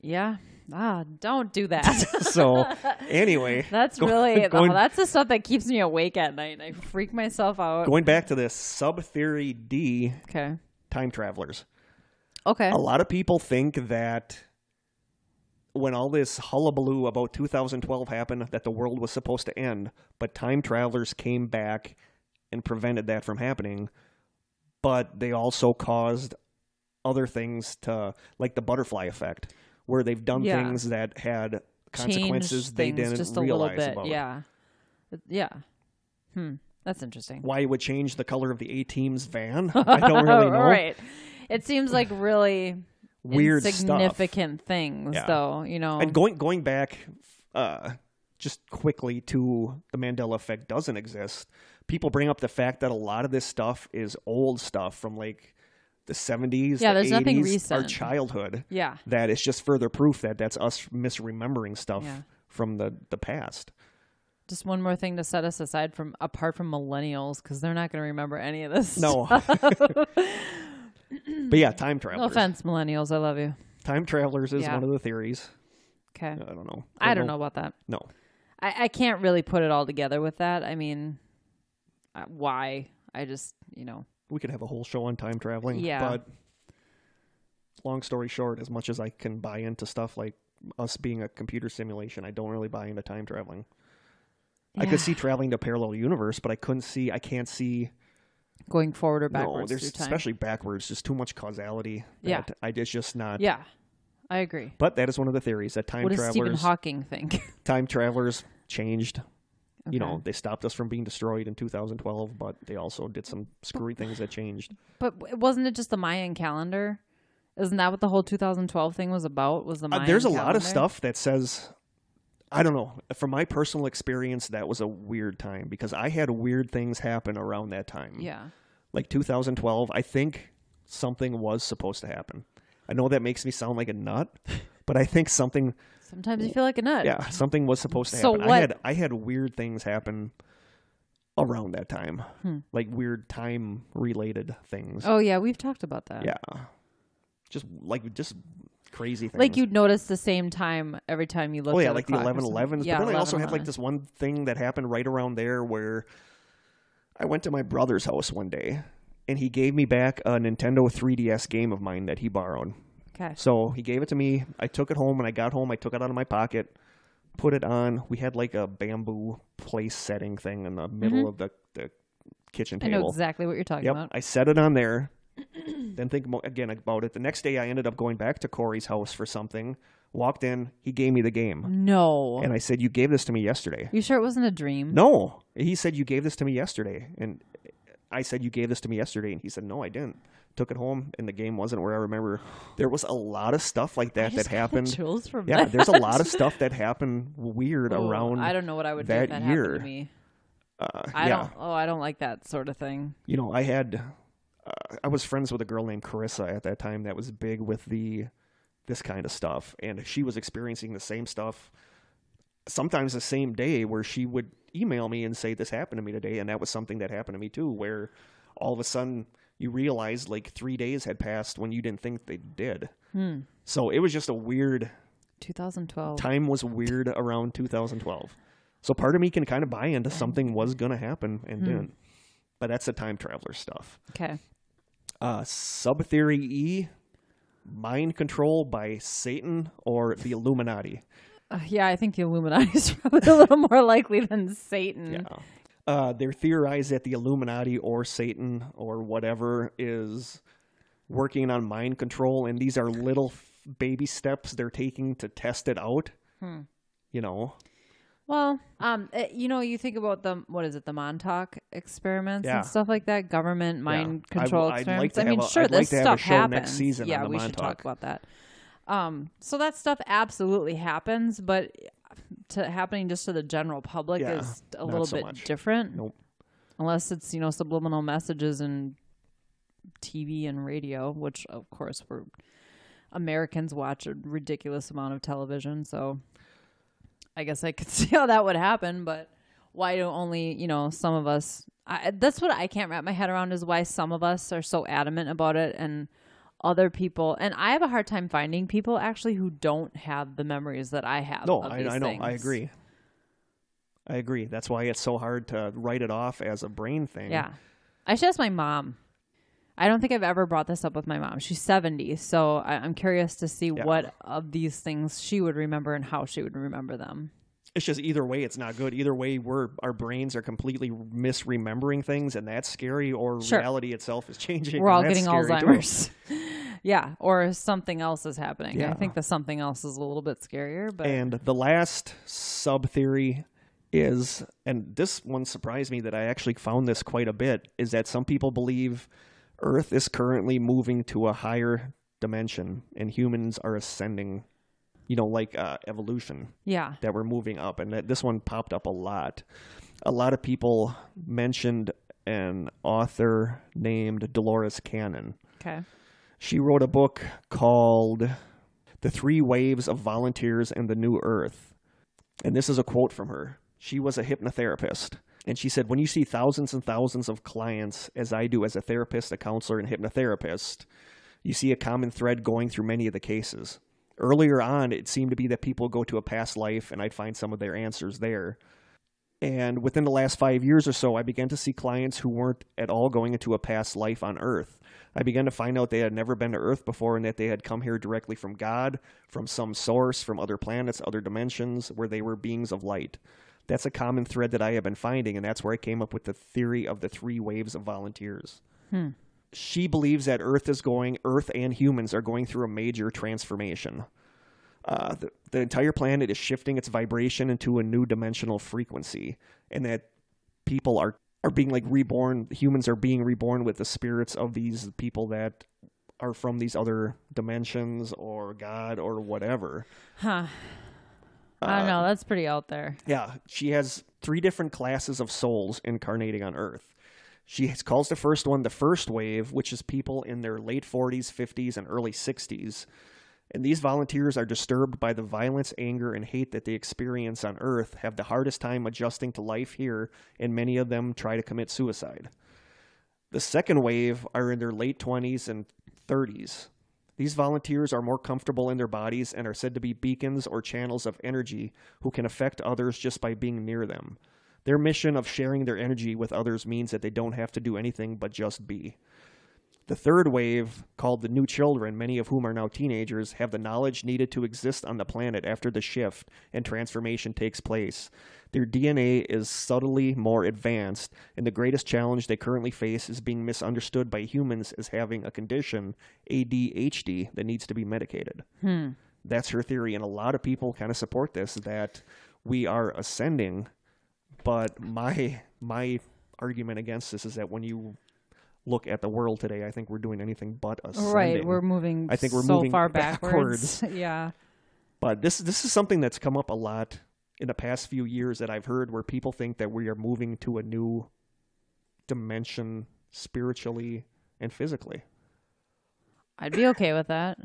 Speaker 1: yeah. Yeah. Ah, don't do that. [laughs]
Speaker 2: so anyway, [laughs]
Speaker 1: That's
Speaker 2: go-
Speaker 1: really [laughs]
Speaker 2: going-
Speaker 1: oh, that's the stuff that keeps me awake at night. I freak myself out.
Speaker 2: going back to this sub theory D,
Speaker 1: okay.
Speaker 2: time travelers.
Speaker 1: Okay.
Speaker 2: A lot of people think that when all this hullabaloo about 2012 happened, that the world was supposed to end, but time travelers came back and prevented that from happening. But they also caused other things to, like the butterfly effect, where they've done
Speaker 1: Yeah.
Speaker 2: things that had consequences they didn't
Speaker 1: just a
Speaker 2: realize
Speaker 1: little bit. Yeah. Uh, Yeah. Hmm. That's interesting.
Speaker 2: Why it would change the color of the A team's van? [laughs] I don't really know.
Speaker 1: right. It seems like really
Speaker 2: Weird stuff.
Speaker 1: insignificant things,
Speaker 2: Yeah.
Speaker 1: though. You know.
Speaker 2: And going going back, uh, just quickly to the Mandela effect doesn't exist. People bring up the fact that a lot of this stuff is old stuff from like the seventies,
Speaker 1: Yeah,
Speaker 2: the
Speaker 1: there's nothing
Speaker 2: 80s, our childhood.
Speaker 1: yeah.
Speaker 2: That is just further proof that that's us misremembering stuff
Speaker 1: Yeah.
Speaker 2: from the the past.
Speaker 1: Just one more thing to set us aside from apart from millennials because they're not going to remember any of this.
Speaker 2: No, [laughs] [laughs] but yeah, time
Speaker 1: No
Speaker 2: travelers.
Speaker 1: offense, millennials. I love you.
Speaker 2: Time travelers is
Speaker 1: Yeah.
Speaker 2: one of the theories.
Speaker 1: Okay.
Speaker 2: I don't know.
Speaker 1: I don't know about that.
Speaker 2: No,
Speaker 1: I, I can't really put it all together with that. I mean, uh, why? I just, you know,
Speaker 2: We could have a whole show on time traveling.
Speaker 1: Yeah.
Speaker 2: But long story short, as much as I can buy into stuff like us being a computer simulation, I don't really buy into time traveling. I could see traveling to parallel universe, but I couldn't see. I can't see.
Speaker 1: going forward or
Speaker 2: No,
Speaker 1: backwards
Speaker 2: there's
Speaker 1: time.
Speaker 2: especially backwards. Just too much causality.
Speaker 1: Yeah.
Speaker 2: I it's just not.
Speaker 1: yeah, I agree.
Speaker 2: But that is one of the theories that time
Speaker 1: what does Stephen Hawking think? [laughs]
Speaker 2: time travelers changed. You know, they stopped us from being destroyed in 2012, but they also did some screwy things that changed.
Speaker 1: But wasn't it just the Mayan calendar? Isn't that what the whole 2012 thing was about? Was the
Speaker 2: Uh, there's a lot of stuff that says I don't know. From my personal experience, that was a weird time because I had weird things happen around that time.
Speaker 1: Yeah.
Speaker 2: Like 2012, I think something was supposed to happen. I know that makes me sound like a nut, but I think something
Speaker 1: Sometimes you feel like a nut.
Speaker 2: yeah, something was supposed to
Speaker 1: So
Speaker 2: happen. I
Speaker 1: what-
Speaker 2: had I had weird things happen around that time.
Speaker 1: Hmm.
Speaker 2: Like weird time related things.
Speaker 1: Oh yeah, we've talked about that.
Speaker 2: Yeah. Just like just crazy things.
Speaker 1: Like you'd notice the same time every time you looked.
Speaker 2: Oh yeah, like the eleven
Speaker 1: something. Yeah,
Speaker 2: but then I also had like this one thing that happened right around there where I went to my brother's house one day and he gave me back a Nintendo 3DS game of mine that he borrowed.
Speaker 1: Okay.
Speaker 2: So he gave it to me. I took it home. When I got home, I took it out of my pocket, put it on. We had like a bamboo place setting thing in the middle of the, the kitchen
Speaker 1: Mm-hmm. I
Speaker 2: table.
Speaker 1: know exactly what you're talking
Speaker 2: Yep.
Speaker 1: about.
Speaker 2: I set it on there. [coughs] then think mo- again about it. The next day, I ended up going back to Corey's house for something. Walked in. He gave me the game.
Speaker 1: No.
Speaker 2: And I said, You gave this to me yesterday.
Speaker 1: you sure it wasn't a dream?
Speaker 2: No. He said, You gave this to me yesterday. And I said, You gave this to me yesterday. And he said, No, I didn't. Took it home, and the game wasn't where I remember. There was a lot of stuff like that that happened.
Speaker 1: Chills from
Speaker 2: Yeah,
Speaker 1: that.
Speaker 2: there's a lot of [laughs] stuff that happened weird
Speaker 1: Oh,
Speaker 2: around.
Speaker 1: I don't know what I would do
Speaker 2: that
Speaker 1: if that
Speaker 2: year.
Speaker 1: happened to me.
Speaker 2: uh,
Speaker 1: I
Speaker 2: yeah.
Speaker 1: don't. Oh, I don't like that sort of thing.
Speaker 2: you know, I had, uh, I was friends with a girl named Carissa at that time that was big with the, this kind of stuff, and she was experiencing the same stuff, sometimes the same day, where she would email me and say, "This happened to me today," and that was something that happened to me too, where all of a sudden you realize like three days had passed when you didn't think they did.
Speaker 1: Hmm.
Speaker 2: So it was just a weird
Speaker 1: 2012.
Speaker 2: time was weird around 2012. So part of me can kind of buy into something was going to happen and
Speaker 1: Hmm.
Speaker 2: didn't. But that's the time traveler stuff.
Speaker 1: Okay.
Speaker 2: Uh, Sub theory E, mind control by Satan or the Illuminati.
Speaker 1: Uh, yeah, I think the Illuminati is [laughs] probably a little more likely than Satan.
Speaker 2: Yeah. Uh, they're theorized that the Illuminati or Satan or whatever is working on mind control, and these are little f- baby steps they're taking to test it out.
Speaker 1: Hmm.
Speaker 2: You know,
Speaker 1: Well, um, uh, you know, you think about the what is it, the Montauk experiments
Speaker 2: Yeah.
Speaker 1: and stuff like that, government mind
Speaker 2: I w-
Speaker 1: control
Speaker 2: like
Speaker 1: experiments.
Speaker 2: to
Speaker 1: I mean,
Speaker 2: a-
Speaker 1: sure,
Speaker 2: I'd like
Speaker 1: this
Speaker 2: a
Speaker 1: stuff
Speaker 2: show
Speaker 1: happens.
Speaker 2: next season
Speaker 1: yeah, we should talk about that. Um, so that stuff absolutely happens, but to happening just to the general public
Speaker 2: Yeah,
Speaker 1: is a little
Speaker 2: so
Speaker 1: bit
Speaker 2: much.
Speaker 1: different.
Speaker 2: Nope.
Speaker 1: Unless it's you know subliminal messages and TV and radio, which of course we're Americans watch a ridiculous amount of television, so I guess I could [laughs] see how that would happen. But why do only you know some of us? I, that's what I can't wrap my head around is why some of us are so adamant about it and other people and I have a hard time finding people actually who don't have the memories that I have.
Speaker 2: No, I, I know. I agree. I agree. That's why it's so hard to write it off as a brain thing.
Speaker 1: Yeah. I should ask my mom. I don't think I've ever brought this up with my mom. She's 70, so I, I'm curious to see
Speaker 2: Yeah.
Speaker 1: what of these things she would remember and how she would remember them.
Speaker 2: It's just either way, it's not good. Either way, we're our brains are completely misremembering things, and that's scary. Or
Speaker 1: Sure.
Speaker 2: reality itself is [laughs] changing.
Speaker 1: We're all getting. Alzheimer's. [laughs] yeah, or something else is happening. I think the something else is a little bit scarier, but
Speaker 2: And the last sub theory is, and this one surprised me that I actually found this quite a bit, is that some people believe Earth is currently moving to a higher dimension and humans are ascending, you know, like uh, evolution,
Speaker 1: yeah.
Speaker 2: that we're moving up. And that this one popped up a lot. A lot of people mentioned an author named Dolores Cannon.
Speaker 1: Okay.
Speaker 2: She wrote a book called The Three Waves of Volunteers and the New Earth. And this is a quote from her. She was a hypnotherapist. And she said, When you see thousands and thousands of clients, as I do as a therapist, a counselor, and hypnotherapist, you see a common thread going through many of the cases. Earlier on, it seemed to be that people go to a past life and I'd find some of their answers there. And within the last five years or so, I began to see clients who weren't at all going into a past life on Earth. I began to find out they had never been to Earth before and that they had come here directly from God, from some source, from other planets, other dimensions, where they were beings of light. That's a common thread that I have been finding, and that's where I came up with the theory of the three waves of volunteers.
Speaker 1: Hmm.
Speaker 2: She believes that Earth is going, Earth and humans are going through a major transformation. Uh, the, the entire planet is shifting its vibration into a new dimensional frequency, and that people are are being like reborn. Humans are being reborn with the spirits of these people that are from these other dimensions or God or whatever.
Speaker 1: Huh. I don't know. That's pretty out there.
Speaker 2: Yeah, she has three different classes of souls incarnating on Earth. She calls the first one the first wave, which is people in their late 40s, 50s, and early 60s. And these volunteers are disturbed by the violence, anger, and hate that they experience on Earth, have the hardest time adjusting to life here, and many of them try to commit suicide. The second wave are in their late 20s and 30s. These volunteers are more comfortable in their bodies and are said to be beacons or channels of energy who can affect others just by being near them. Their mission of sharing their energy with others means that they don't have to do anything but just be. The third wave, called the new children, many of whom are now teenagers, have the knowledge needed to exist on the planet after the shift and transformation takes place. Their DNA is subtly more advanced, and the greatest challenge they currently face is being misunderstood by humans as having a condition, ADHD, that needs to be medicated.
Speaker 1: Hmm.
Speaker 2: That's her theory, and a lot of people kind of support this that we are ascending. But my my argument against this is that when you look at the world today, I think we're doing anything but ascending.
Speaker 1: Right. We're moving
Speaker 2: I think we're
Speaker 1: so
Speaker 2: moving
Speaker 1: far
Speaker 2: backwards.
Speaker 1: backwards. [laughs] yeah.
Speaker 2: But this this is something that's come up a lot in the past few years that I've heard where people think that we are moving to a new dimension spiritually and physically.
Speaker 1: I'd be okay with that.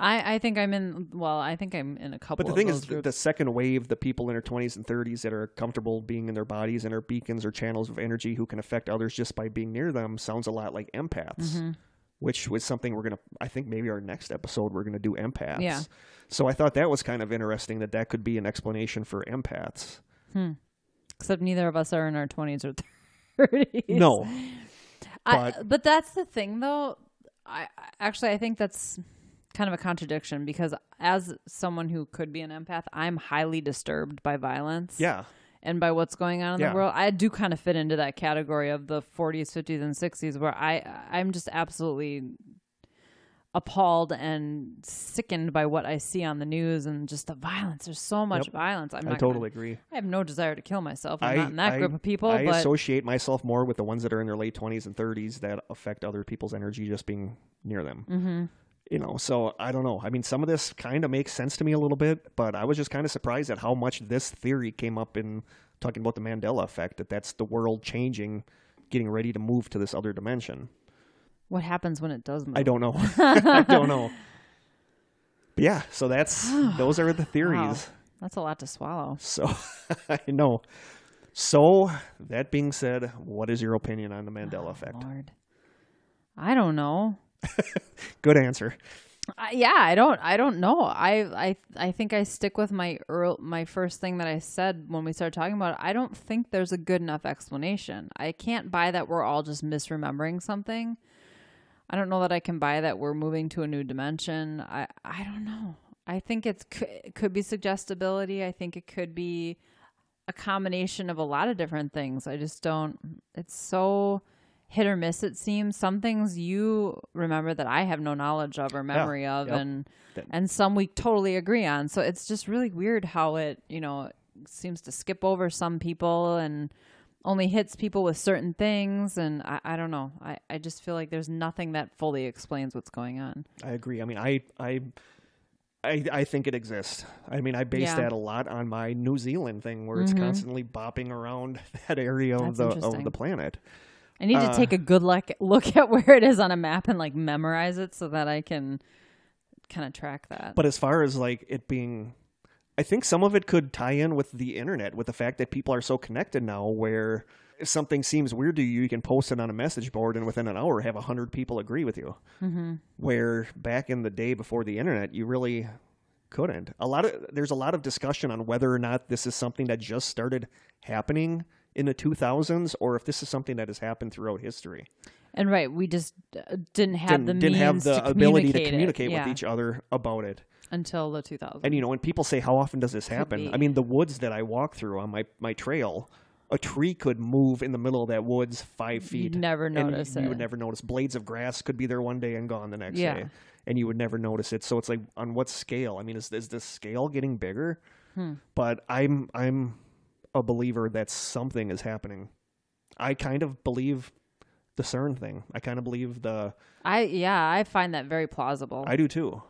Speaker 1: I, I think I'm in. Well, I think I'm in a couple.
Speaker 2: But the thing is, the,
Speaker 1: groups.
Speaker 2: the second wave, the people in their 20s and 30s that are comfortable being in their bodies and are beacons or channels of energy who can affect others just by being near them, sounds a lot like empaths,
Speaker 1: Mm-hmm.
Speaker 2: which was something we're going to, I think maybe our next episode, we're going to do empaths.
Speaker 1: Yeah.
Speaker 2: So I thought that was kind of interesting that that could be an explanation for empaths.
Speaker 1: Except neither of us are in our 20s or 30s.
Speaker 2: No.
Speaker 1: I,
Speaker 2: but-
Speaker 1: but that's the thing, though. I- actually I think that's kind of a contradiction because as someone who could be an empath, I'm highly disturbed by violence.
Speaker 2: Yeah.
Speaker 1: and by what's going on in
Speaker 2: Yeah.
Speaker 1: the world. I do kind of fit into that category of the 40s, 50s, and 60s where I I'm just absolutely appalled and sickened by what I see on the news and just the violence. There's so much
Speaker 2: Yep.
Speaker 1: violence. I'm
Speaker 2: I
Speaker 1: not
Speaker 2: totally
Speaker 1: Gonna,
Speaker 2: agree.
Speaker 1: I have no desire to kill myself. I'm
Speaker 2: I,
Speaker 1: not in that
Speaker 2: I-
Speaker 1: group of people,
Speaker 2: I associate myself more with the ones that are in their late 20s and 30s that affect other people's energy just being near them.
Speaker 1: hmm
Speaker 2: you know so i don't know i mean some of this kind of makes sense to me a little bit but i was just kind of surprised at how much this theory came up in talking about the mandela effect that that's the world changing getting ready to move to this other dimension
Speaker 1: what happens when it does move?
Speaker 2: i don't know [laughs] [laughs] i don't know but yeah so that's [sighs] those are the theories
Speaker 1: Wow. That's a lot to swallow.
Speaker 2: so [laughs] i know so that being said what is your opinion on the mandela oh, effect
Speaker 1: Lord. I don't know. [laughs]
Speaker 2: good answer
Speaker 1: I, yeah, I don't. I don't know. I I I think I stick with my earl my first thing that I said when we started talking about it. I don't think there's a good enough explanation. I can't buy that we're all just misremembering something. I don't know that I can buy that we're moving to a new dimension. I I don't know. I think it's it could be suggestibility. I think it could be a combination of a lot of different things. I just don't. It's so hit or miss. It seems some things you remember that I have no knowledge of or memory of,
Speaker 2: yep.
Speaker 1: and
Speaker 2: That-
Speaker 1: and some we totally agree on. So it's just really weird how it you know seems to skip over some people and only hits people with certain things and I, I don't know I, I just feel like there's nothing that fully explains what's going on
Speaker 2: I agree. I mean, I I I, I think it exists. I mean, I base
Speaker 1: Yeah.
Speaker 2: that a lot on my New Zealand thing, where it's
Speaker 1: Mhm.
Speaker 2: constantly bopping around [laughs] that area of the of the planet.
Speaker 1: I need
Speaker 2: Uh,
Speaker 1: to take a good look look at where it is on a map and like memorize it so that I can kind of track that.
Speaker 2: But as far as like it being, I think some of it could tie in with the internet, with the fact that people are so connected now, where if something seems weird to you, you can post it on a message board, and within an hour, have a hundred people agree with you.
Speaker 1: mm-hmm.
Speaker 2: Where back in the day before the internet, you really couldn't. A lot of there's a lot of discussion on whether or not this is something that just started happening in the 2000s or if this is something that has happened throughout history.
Speaker 1: And right, we just uh, didn't have
Speaker 2: didn't,
Speaker 1: the
Speaker 2: didn't have
Speaker 1: means
Speaker 2: the
Speaker 1: to
Speaker 2: ability to
Speaker 1: communicate Yeah,
Speaker 2: with each other about it.
Speaker 1: until the 2000s.
Speaker 2: And you know, when people say how often does this happen? I mean, the woods that I walk through on my my trail, a tree could move in the middle of that woods five feet.
Speaker 1: You'd never
Speaker 2: you-
Speaker 1: notice
Speaker 2: you, would never notice. Blades of grass could be there one day and gone the next
Speaker 1: Yeah.
Speaker 2: day, and you would never notice it. So it's like, on what scale? I mean, is is this scale getting bigger?
Speaker 1: Hmm.
Speaker 2: But I'm I'm a believer that something is happening. I kind of believe the CERN thing. I kind of believe the.
Speaker 1: I yeah, I find that very plausible.
Speaker 2: I do too.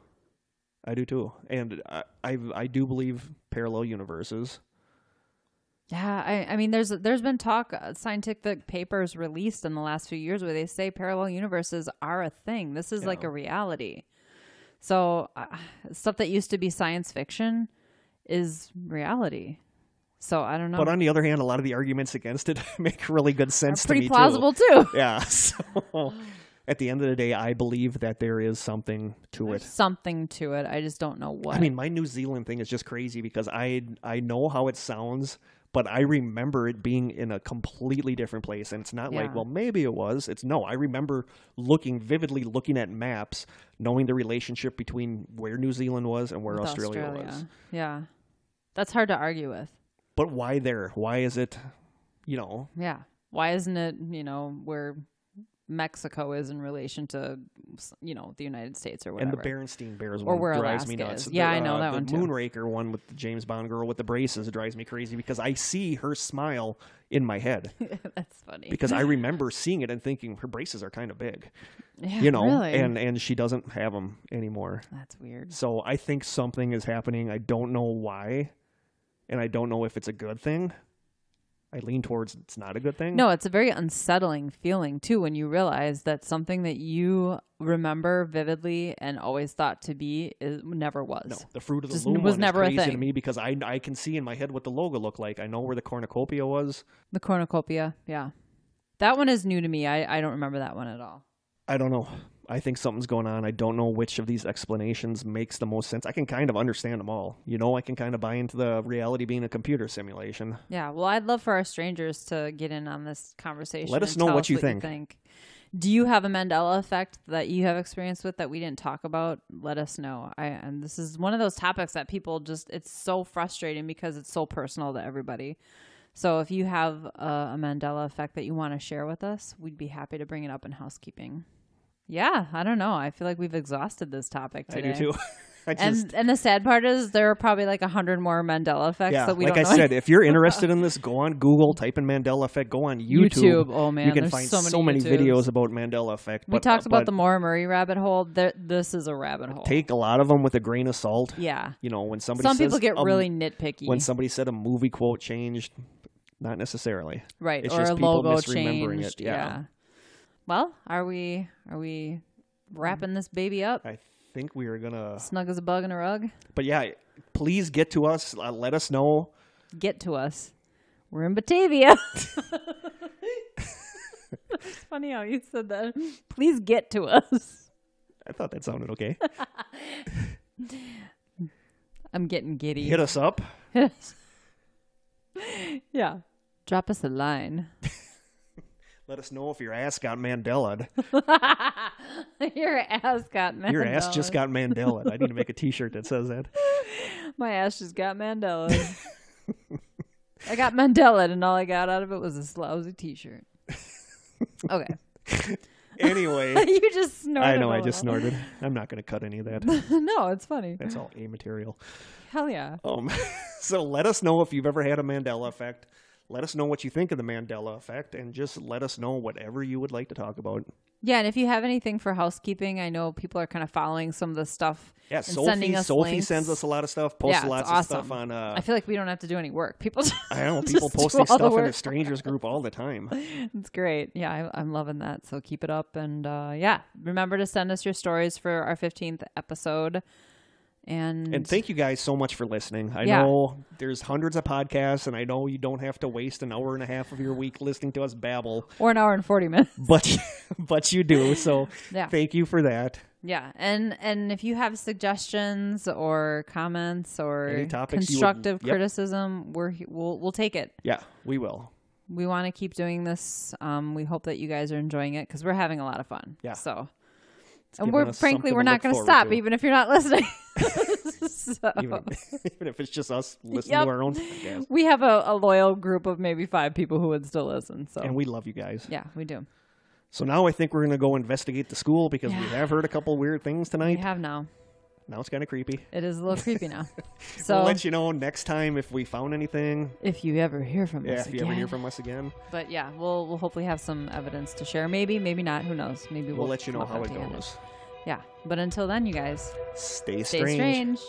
Speaker 2: I do too, and I I, I do believe parallel universes.
Speaker 1: Yeah, I, I mean, there's there's been talk, uh, scientific papers released in the last few years where they say parallel universes are a thing. This is like a reality. So uh, stuff that used to be science fiction is reality. So I don't know.
Speaker 2: But on the other hand, a lot of the arguments against it [laughs] make really good sense to
Speaker 1: Pretty
Speaker 2: me
Speaker 1: plausible too.
Speaker 2: too. [laughs] Yeah. So at the end of the day, I believe that there is something to
Speaker 1: There's
Speaker 2: it.
Speaker 1: something to it. I just don't know what.
Speaker 2: I mean, my New Zealand thing is just crazy because I I know how it sounds, but I remember it being in a completely different place, and it's not like, well, maybe it was. It's no. I remember looking vividly, looking at maps, knowing the relationship between where New Zealand was and where
Speaker 1: with
Speaker 2: Australia, was.
Speaker 1: Yeah, that's hard to argue with.
Speaker 2: But why there? Why is it? You know,
Speaker 1: Yeah. Why isn't it, you know, where Mexico is in relation to, you know, the United States or whatever?
Speaker 2: And the Berenstein Bears
Speaker 1: Or
Speaker 2: one
Speaker 1: where
Speaker 2: drives me
Speaker 1: Alaska
Speaker 2: nuts.
Speaker 1: is. Yeah,
Speaker 2: The,
Speaker 1: I know
Speaker 2: uh,
Speaker 1: that
Speaker 2: the
Speaker 1: one too.
Speaker 2: Moonraker one with the James Bond girl with the braces drives me crazy because I see her smile in my head [laughs]
Speaker 1: That's funny.
Speaker 2: because I [laughs] remember seeing it and thinking her braces are kind of big,
Speaker 1: yeah,
Speaker 2: you know,
Speaker 1: really?
Speaker 2: and and she doesn't have them anymore.
Speaker 1: that's weird.
Speaker 2: So I think something is happening. I don't know why, and I don't know if it's a good thing. I lean towards it's not a good thing.
Speaker 1: No, it's a very unsettling feeling too when you realize that something that you remember vividly and always thought to be is never was.
Speaker 2: No, the fruit of the
Speaker 1: Just
Speaker 2: loom
Speaker 1: was never a
Speaker 2: is crazy to
Speaker 1: thing.
Speaker 2: me because I I can see in my head what the logo looked like. I know where the cornucopia was.
Speaker 1: The cornucopia, yeah. That one is new to me. I, I don't remember that one at all.
Speaker 2: I don't know. I think something's going on. I don't know which of these explanations makes the most sense. I can kind of understand them all. You know, I can kind of buy into the reality being a computer simulation.
Speaker 1: Yeah, well, I'd love for our strangers to get in on this conversation.
Speaker 2: Let us know what you think.
Speaker 1: think. Do you have a Mandela effect that you have experience with that we didn't talk about? Let us know. I and this is one of those topics that people just it's so frustrating because it's so personal to everybody. So if you have a, a Mandela effect that you want to share with us, we'd be happy to bring it up in housekeeping. Yeah, I don't know. I feel like we've exhausted this topic today.
Speaker 2: I do too. [laughs] I just,
Speaker 1: And and the sad part is there are probably like a hundred more Mandela effects
Speaker 2: yeah,
Speaker 1: that we
Speaker 2: like I said, if you're interested in this, go on Google, type in Mandela effect, go on YouTube.
Speaker 1: YouTube. Oh man,
Speaker 2: you can find
Speaker 1: so many, YouTubes.
Speaker 2: videos about Mandela effect.
Speaker 1: We talked
Speaker 2: uh,
Speaker 1: about the Maura Murray rabbit hole. There, this is a rabbit hole.
Speaker 2: Take a lot of them with a grain of salt.
Speaker 1: yeah.
Speaker 2: You know, when somebody
Speaker 1: Some
Speaker 2: says
Speaker 1: people get really nitpicky,
Speaker 2: when somebody said a movie quote changed, not necessarily.
Speaker 1: right?
Speaker 2: it's
Speaker 1: or
Speaker 2: just
Speaker 1: a
Speaker 2: people
Speaker 1: logo
Speaker 2: misremembering
Speaker 1: changed.
Speaker 2: it, yeah.
Speaker 1: Well, are we are we wrapping this baby up?
Speaker 2: I think we are gonna.
Speaker 1: Snug as a bug in a rug.
Speaker 2: But yeah, please get to us. Uh, let us know.
Speaker 1: Get to us. We're in Batavia. [laughs] it's funny how you said that. Please get to us.
Speaker 2: I thought that sounded okay. [laughs]
Speaker 1: I'm getting giddy.
Speaker 2: Hit us up. [laughs]
Speaker 1: yeah. Drop us a line.
Speaker 2: Let us know if your ass got Mandela. [laughs]
Speaker 1: Your ass got Mandela.
Speaker 2: Your ass just got Mandela. I need to make a T-shirt that says that. [laughs]
Speaker 1: My ass just got Mandela. I got Mandela, and all I got out of it was a lousy T-shirt. Okay, [laughs]
Speaker 2: Anyway,
Speaker 1: you just snorted.
Speaker 2: I know
Speaker 1: a
Speaker 2: I just
Speaker 1: little.
Speaker 2: snorted. I'm not going to cut any of that.
Speaker 1: no, it's funny.
Speaker 2: That's all A material.
Speaker 1: Hell yeah.
Speaker 2: Um, so let us know if you've ever had a Mandela effect. Let us know what you think of the Mandela effect, and just let us know whatever you would like to talk about.
Speaker 1: Yeah, and if you have anything for housekeeping, I know people are kind of following some of the stuff.
Speaker 2: Yeah, Sophie. Sophie
Speaker 1: links.
Speaker 2: sends us a lot of stuff. Posts
Speaker 1: Yeah,
Speaker 2: lots
Speaker 1: awesome.
Speaker 2: of stuff on. Uh,
Speaker 1: I feel like we don't have to do any work. People, [laughs]
Speaker 2: I don't know. People posting
Speaker 1: all the
Speaker 2: stuff in the strangers group all the time. [laughs]
Speaker 1: It's great. Yeah, I, I'm loving that. So keep it up. And uh, yeah, remember to send us your stories for our 15th episode. And,
Speaker 2: And thank you guys so much for listening. I
Speaker 1: Yeah.
Speaker 2: know there's hundreds of podcasts, and I know you don't have to waste an hour and a half of your week listening to us babble,
Speaker 1: or an hour and 40 minutes.
Speaker 2: but [laughs] but you do. So [laughs]
Speaker 1: Yeah.
Speaker 2: thank you for that.
Speaker 1: Yeah, and and if you have suggestions or comments or
Speaker 2: you would-
Speaker 1: constructive
Speaker 2: yep.
Speaker 1: criticism, we're we'll we'll take it.
Speaker 2: Yeah, we will.
Speaker 1: We want to keep doing this. Um, we hope that you guys are enjoying it because we're having a lot of fun.
Speaker 2: Yeah.
Speaker 1: So, and we're frankly we're not going to stop
Speaker 2: to.
Speaker 1: even if you're not listening. [laughs] [laughs] so,
Speaker 2: even, even if it's just us listening
Speaker 1: Yep.
Speaker 2: to our own podcast.
Speaker 1: we have a, a loyal group of maybe five people who would still listen. So
Speaker 2: And we love you guys.
Speaker 1: yeah, we do.
Speaker 2: So now I think we're going to go investigate the school because we have heard a couple weird things tonight.
Speaker 1: We have now.
Speaker 2: Now it's kind of creepy.
Speaker 1: It is a little creepy now. [laughs] So
Speaker 2: we'll let you know next time if we found anything.
Speaker 1: if you ever hear from
Speaker 2: Yeah,
Speaker 1: us
Speaker 2: if you ever hear from us again,
Speaker 1: But yeah, we'll we'll hopefully have some evidence to share. Maybe, maybe not. Who knows? Maybe
Speaker 2: we'll,
Speaker 1: we'll,
Speaker 2: let you know how it goes.
Speaker 1: Yeah. But until then, you guys
Speaker 2: Stay strange.
Speaker 1: stay strange.